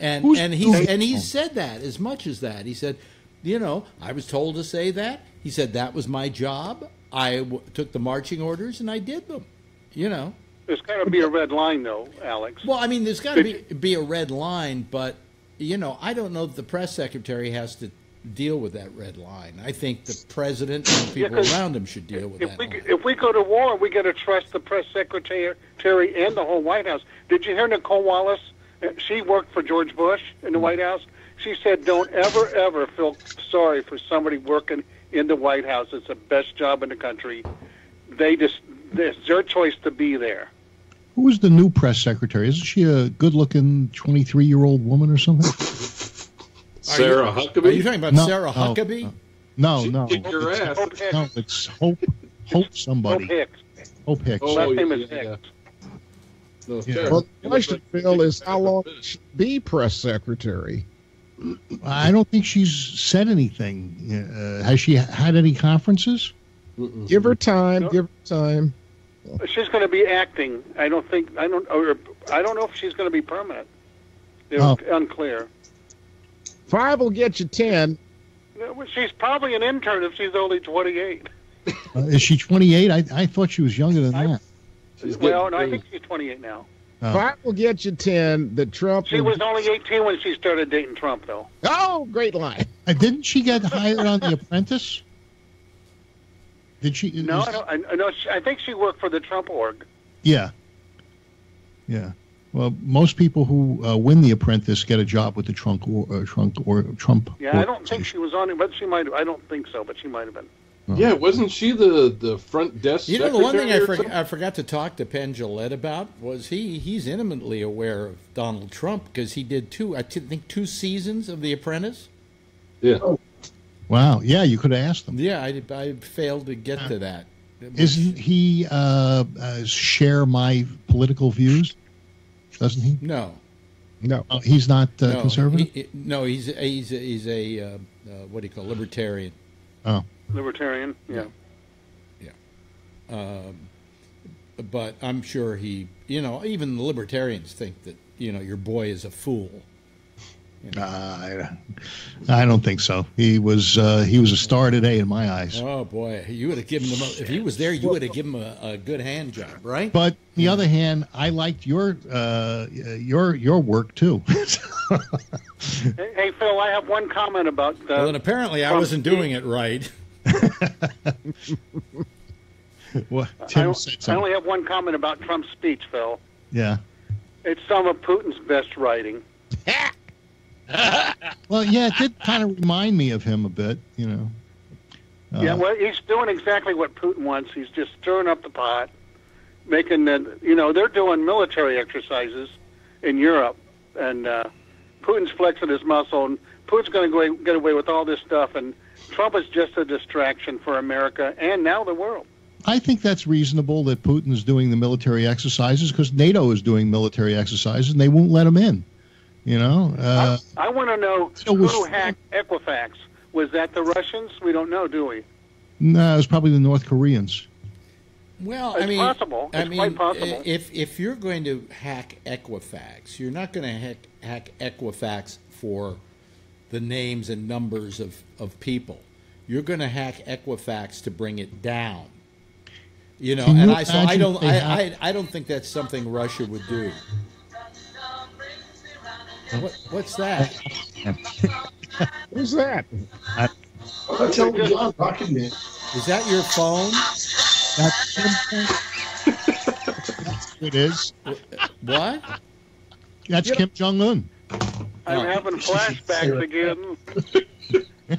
And Who's- and he and he said that as much as that. He said, "You know, I was told to say that." He said that was my job. I w- took the marching orders and I did them. You know. There's got to be a red line, though, Alex. Well, I mean, there's got to be be a red line, but you know, I don't know that the press secretary has to deal with that red line. I think the president and the Yeah, around him should deal with If that. we line. if we go to war, we got to trust the press secretary Terry, and the whole White House. Did you hear Nicolle Wallace? She worked for George Bush in the mm-hmm. White House. She said, "Don't ever ever feel sorry for somebody working in the White House. It's the best job in the country. They just it's their choice to be there." Who is the new press secretary? Isn't she a good-looking 23-year-old woman or something? Sarah Are Huckabee. Are you talking about No, Sarah no, Huckabee? No, She no. kicked your It's- ass. Hope Hicks. No, it's Hope. Hope somebody. Hope Hicks. Hope Hicks. Oh, Last name is yeah, Hicks. No, Yeah. Well, the question, like Phil, is how long should be press secretary? I don't think she's said anything. Uh, has she had any conferences? Mm-mm. Give her time. No. Give her time. She's going to be acting. I don't think I don't or I don't know if she's going to be permanent. It was unclear. Five will get you ten. She's probably an intern if she's only 28. Uh, is she 28? I, I thought she was younger than that. Well, no, I think she's 28 now. Oh. Five will get you ten. That Trump. She was only 18 when she started dating Trump, though. Oh, great line. Uh, didn't she get hired on The Apprentice? Did she? No, is- I, don't, I, I know. She, I think she worked for the Trump org. Yeah. Yeah. Well, most people who uh, win The Apprentice get a job with the Trump or uh, Trump or Trump. Yeah, I don't think she was on it, but she might. I don't think so, but she might have been. Yeah, wasn't she the the front desk? You know, the one thing I, for. I forgot to talk to Penn Jillette about was he he's intimately aware of Donald Trump because he did two, I t- think, two seasons of The Apprentice. Yeah. Wow. Yeah, you could have asked him. Yeah, I, I failed to get to that. Isn't he uh, uh, share my political views? Doesn't he? No. No. Oh, he's not uh, no, conservative. he- he- no, he's he's he's a uh, uh, what do you call it, libertarian. oh. Libertarian. Yeah. Um, but I'm sure he, you know, even the libertarians think that you know your boy is a fool. Uh, I, I don't think so. He was uh, he was a star today in my eyes. Oh boy, you would have given him a, if he was there, you would have given him a, a good hand job, right? But on the other hand, I liked your uh, your your work too. Hey, hey, Phil, I have one comment about. Uh, well, then apparently I wasn't doing it right. I, Tim don't- said I only have one comment about Trump's speech, Phil. Yeah. It's some of Putin's best writing. Well, yeah, it did kind of remind me of him a bit. You know. Uh, yeah, well, he's doing exactly what Putin wants. He's just stirring up the pot, making the. You know, they're doing military exercises in Europe, and uh, Putin's flexing his muscle, and Putin's going to go get away with all this stuff, and Trump is just a distraction for America and now the world. I think that's reasonable that Putin's doing the military exercises because NATO is doing military exercises and they won't let him in. You know. Uh, I want to know It was- who hacked Equifax. Was that the Russians? We don't know, do we? no, it was probably the North Koreans. Well, It's I mean, possible. I It's mean, quite possible. if if you're going to hack Equifax, you're not going to hack, hack Equifax for the names and numbers of, of people. You're going to hack Equifax to bring it down. You know, Can and you I so I don't I, I I don't think that's something Russia would do. What, what's that? Who's that? That's Elton John, Rocket Man. Is that your phone? That's who it is. What? That's Kim Jong Un. I'm having flashbacks again.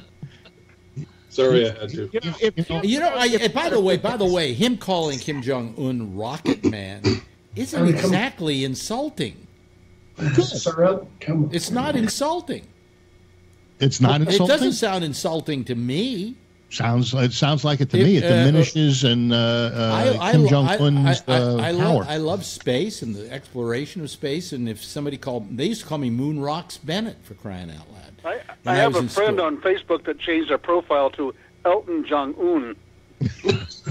Sorry, I had to. You know, if you, You know, I, and by the way, by the way, him calling Kim Jong Un Rocket Man isn't I come- exactly insulting. Sir, come. It's not insulting. It's not insulting. It doesn't sound insulting to me. Sounds it sounds like it to If, me. It uh, diminishes and uh, uh, Kim Jong Un's I, I, uh, power. love, I love space and the exploration of space. And if somebody called, they used to call me Moon Rocks Bennett for crying out loud. I, I I have a friend school. on Facebook that changed their profile to Elton Jong Un.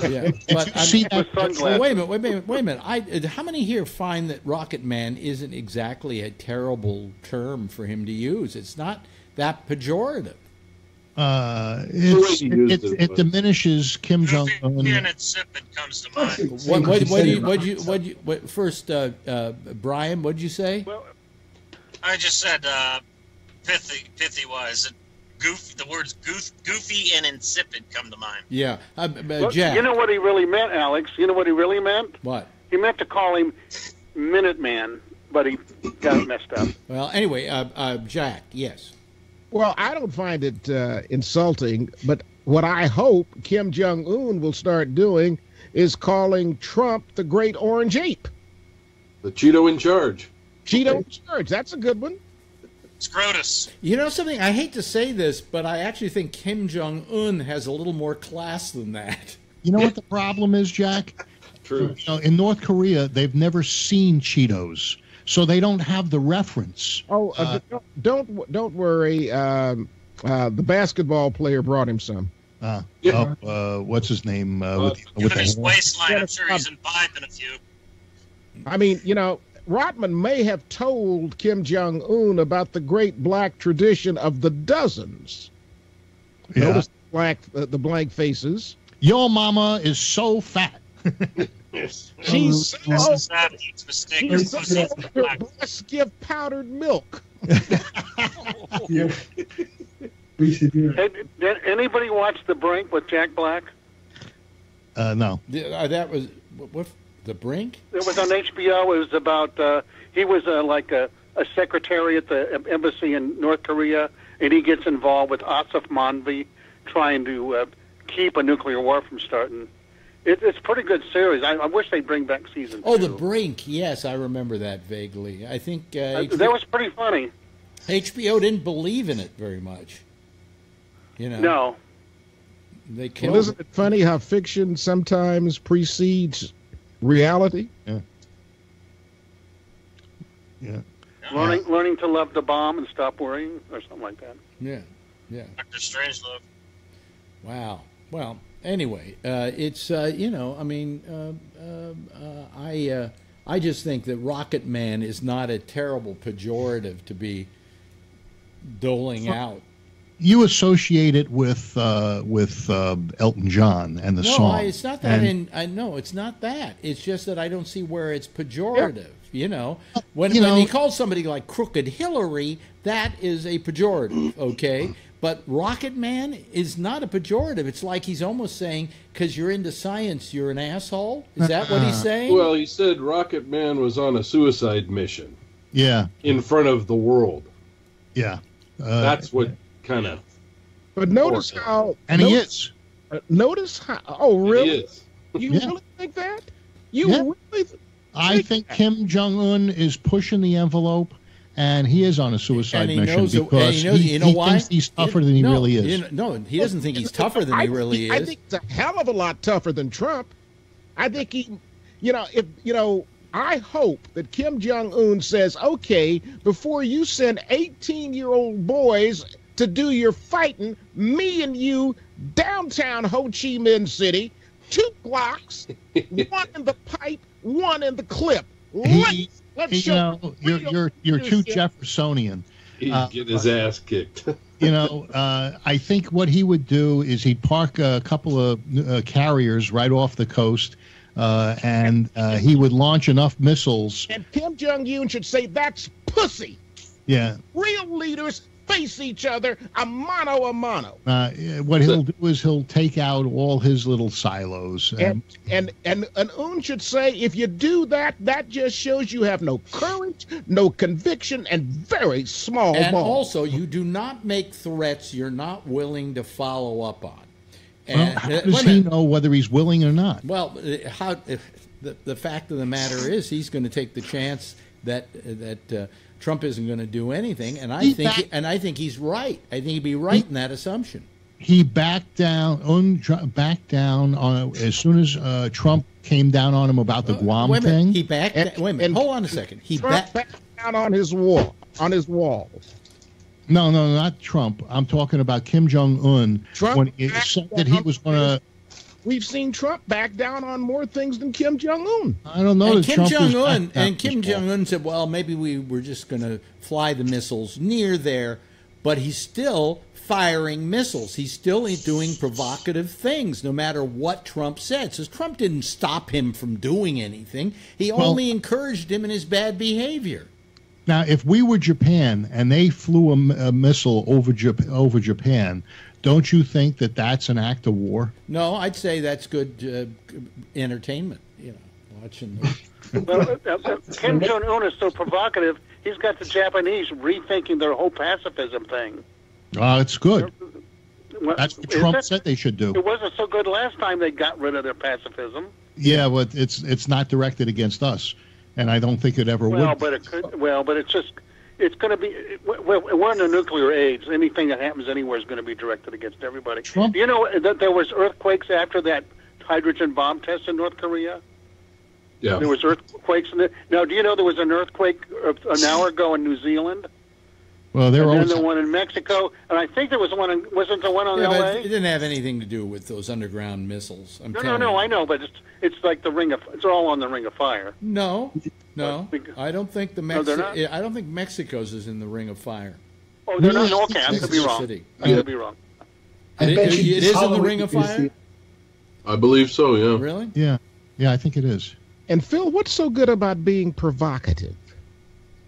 Yeah, but I'm- see that- Well, wait a minute, wait a minute, wait a minute. I, uh, how many here find that Rocket Man isn't exactly a terrible term for him to use? It's not that pejorative. Uh, it's, it, it, it, it diminishes Kim Jong Goofy Un. and insipid comes to mind. What, what, what, do you, what, do you, what, do you, what, first, uh, uh, Brian, what did you say? Well, I just said uh, pithy, pithy wise. Goof, the words goof, goofy and insipid come to mind. Yeah, uh, uh, well, Jack. you know what he really meant, Alex? You know what he really meant? what? He meant to call him Minuteman, but he got messed up. Well, anyway, uh, uh, Jack, yes. Well, I don't find it uh, insulting, but what I hope Kim Jong Un will start doing is calling Trump the Great Orange Ape. The Cheeto in charge. Cheeto in charge. That's a good one. Scrotus. You know something? I hate to say this, but I actually think Kim Jong Un has a little more class than that. You know what the problem is, Jack? True. You know, in North Korea, they've never seen Cheetos, so they don't have the reference. Oh, uh, don't, don't don't worry. Um, uh, the basketball player brought him some. Uh, Yeah. oh, uh, what's his name? Uh, Uh, with, with Given the his hair? waistline, I'm sure he's imbibed in a few. I mean, you know, Rodman may have told Kim Jong Un about the great black tradition of the dozens. Yeah. Notice the black, uh, the blank faces. Your mama is so fat. She's so, Mrs. Sad she's so pussy old, for her black. breasts give powdered milk. Yeah. We should do it. Hey, Did anybody watch The Brink with Jack Black? Uh, no. The- uh, that was what, what the brink. It was on HBO. It was about uh, he was uh, like a, a secretary at the embassy in North Korea, and he gets involved with Aasif Mandvi trying to uh, keep a nuclear war from starting. It, it's a pretty good series. I, I wish they'd bring back season Oh, two. the brink. Yes, I remember that vaguely. I think uh, Uh, HBO, that was pretty funny. HBO didn't believe in it very much. You know, No. they killed. Well, isn't it funny how fiction sometimes precedes reality? Yeah. Yeah. Learning learning to love the bomb and stop worrying, or something like that. Yeah, yeah. Dr. Strangelove. Wow. Well, anyway, uh, it's uh, you know, I mean, uh, uh, uh, I uh, I just think that Rocket Man is not a terrible pejorative to be doling out. You associate it with uh, with uh, Elton John and the no, song. I, it's not that. And- in, I know it's not that. It's just that I don't see where it's pejorative. You know, when You when know- he calls somebody like Crooked Hillary, that is a pejorative. Okay, but Rocket Man is not a pejorative. It's like he's almost saying because you're into science, you're an asshole. Is that what he's saying? Well, he said Rocket Man was on a suicide mission yeah, in front of the world. yeah. Uh, That's what kind of. But notice how and he notice, is. uh, notice how oh really He is. you Yeah. really think that you Yeah. really th- I think Kim Jong Un is pushing the envelope, and he is on a suicide and he mission knows, and because he knows, he, you know he why? thinks he's tougher than he No, really is. you know- no, he doesn't think he's tougher than I he really think, is. I think it's a hell of a lot tougher than Trump. I think he, you know, if you know, I hope that Kim Jong Un says, okay, before you send 18 year old boys to do your fighting, me and you downtown Ho Chi Minh City, two blocks, one in the pipe, one in the clip. Let's, let's you show know, you're you're you're too. Jeffersonian. He'd Uh, get his ass kicked. you know, uh, I think what he would do is he'd park a couple of uh, carriers right off the coast, uh, and uh, he would launch enough missiles. And Kim Jong Un should say, that's pussy. Yeah. Real leaders face each other a mano a mano. Uh, what he'll do is he'll take out all his little silos. And and and and Un should say, if you do that, that just shows you have no courage, no conviction, and very small and balls. also, you do not make threats you're not willing to follow up on. well, And, how uh, does wait he minute. know whether he's willing or not? Well, uh, how if the the fact of the matter is, he's going to take the chance that that uh, Trump isn't going to do anything, and I He think and I think he's right. I think he'd be right in that assumption. He backed down, un, backed down on as soon as uh, Trump came down on him about the Guam Uh, a minute, thing. he backed. And- wait a minute, hold on a second. He backed. down on his wall, on his wall. No, no, not Trump. I'm talking about Kim Jong Un Trump when he said that he was going to. We've seen Trump back down on more things than Kim Jong Un. I don't know and Kim Jong Un and Kim. Jong Un said, "Well, maybe we were just going to fly the missiles near there," but he's still firing missiles. He's still doing provocative things, no matter what Trump said. So Trump didn't stop him from doing anything. He Well- only encouraged him in his bad behavior. Now, if we were Japan and they flew a missile over Jap- over Japan, don't you think that that's an act of war? No, I'd say that's good uh, entertainment. You know, watching. The, Well, uh, uh, Kim Jong Un is so provocative. He's got the Japanese rethinking their whole pacifism thing. Uh, it's good. What- That's what is Trump it? said they should do. It wasn't so good last time they got rid of their pacifism. Yeah, but it's it's not directed against us, and I don't think it ever Well, would. but it could. Well, but it's just. It's going to be. Well, we're in a nuclear age. Anything that happens anywhere is going to be directed against everybody. Trump- Do you know that there was earthquakes after that hydrogen bomb test in North Korea? Yeah. There was earthquakes in it. Now, do you know there was an earthquake an hour ago in New Zealand? Well, they're and always the one in Mexico, and I think there was one. In, wasn't the one on Yeah, but L.A. it didn't have anything to do with those underground missiles. I'm No, no, no. you. I know, but it's it's like the Ring of. It's all on the Ring of Fire. No, no, I don't think the No, Mexi- not? I don't think Mexico's is in the Ring of Fire. Oh, they're not. Okay, I could be Mexico wrong. City. I could be wrong. I It- bet it- you it this is in the Ring of Fire. I believe so. Yeah. Really? yeah, yeah. I think it is. And Phil, what's so good about being provocative?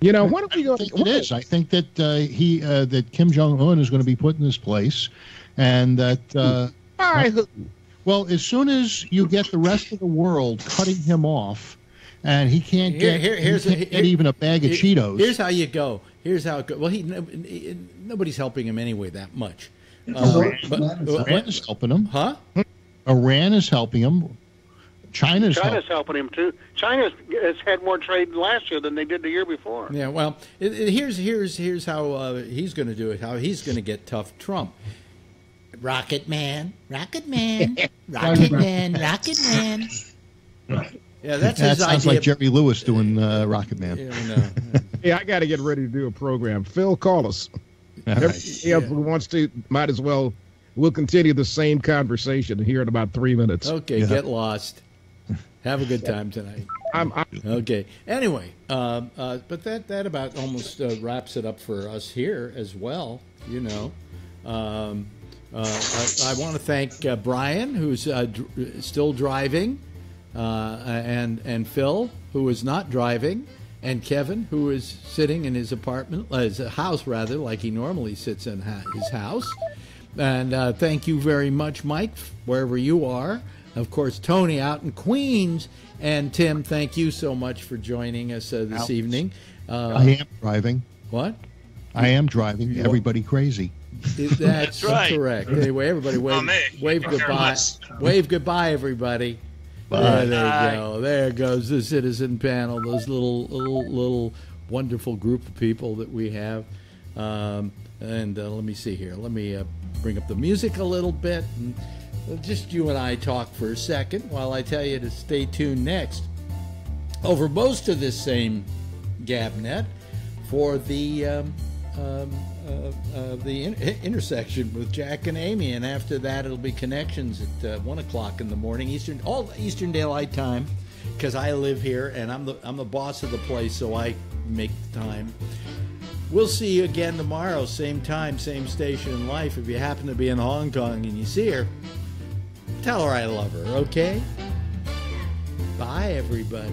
You know, why don't we go? I think it is. I think that uh, he uh, that Kim Jong Un is going to be put in this place, and that uh, By well, as soon as you get the rest of the world cutting him off, and he can't Here- get, here- he can't a- get even a bag of Here- Cheetos. Here's how you go. Here's how it goes. Well, he, no- he- nobody's helping him anyway that much. Uh, but- Iran is helping him. Huh? Iran is helping him. China's, China's helping. helping him too. China has had more trade last year than they did the year before. Yeah. Well, it, it- here's here's here's how uh, he's going to do it. How he's going to get tough Trump. Rocket Man, Rocket Man, Rocket Man, Rocket Man. Yeah, that's that his sounds idea. like Jerry Lewis doing uh, Rocket Man. Yeah, no. Hey, I got to get ready to do a program. Phil, call us. All right. Everybody else who wants to might as well. We'll continue the same conversation here in about three minutes. Okay, Yeah. get lost. Have a good time tonight. I'm, I'm Okay. Anyway, um, uh, but that that about almost uh, wraps it up for us here as well. You know, um, uh, I, I want to thank uh, Brian, who's uh, dr- still driving, uh, and and Phil, who is not driving, and Kevin, who is sitting in his apartment, uh, his house rather, like he normally sits in ha- his house. And uh, thank you very much, Mike, wherever you are. Of course, Tony out in Queens. And Tim, thank you so much for joining us uh, this Alex. evening. Uh, I am driving. What? I am driving. Everybody crazy. Is- That's, That's right. correct. Anyway, everybody wave, Oh, wave goodbye. Wave goodbye, everybody. There, there you go. There goes the citizen panel. Those little, little, little wonderful group of people that we have. Um, and uh, let me see here. Let me uh, bring up the music a little bit. And just you and I talk for a second while I tell you to stay tuned next over most of this same GabNet for the um, um, uh, uh, the in- intersection with Jack and Amy, and after that it'll be connections at uh, one o'clock in the morning Eastern, all Eastern Daylight Time, because I live here and I'm the I'm the boss of the place, so I make the time. We'll see you again tomorrow, same time, same station in life. If you happen to be in Hong Kong and you see her, tell her I love her, okay? Bye, everybody.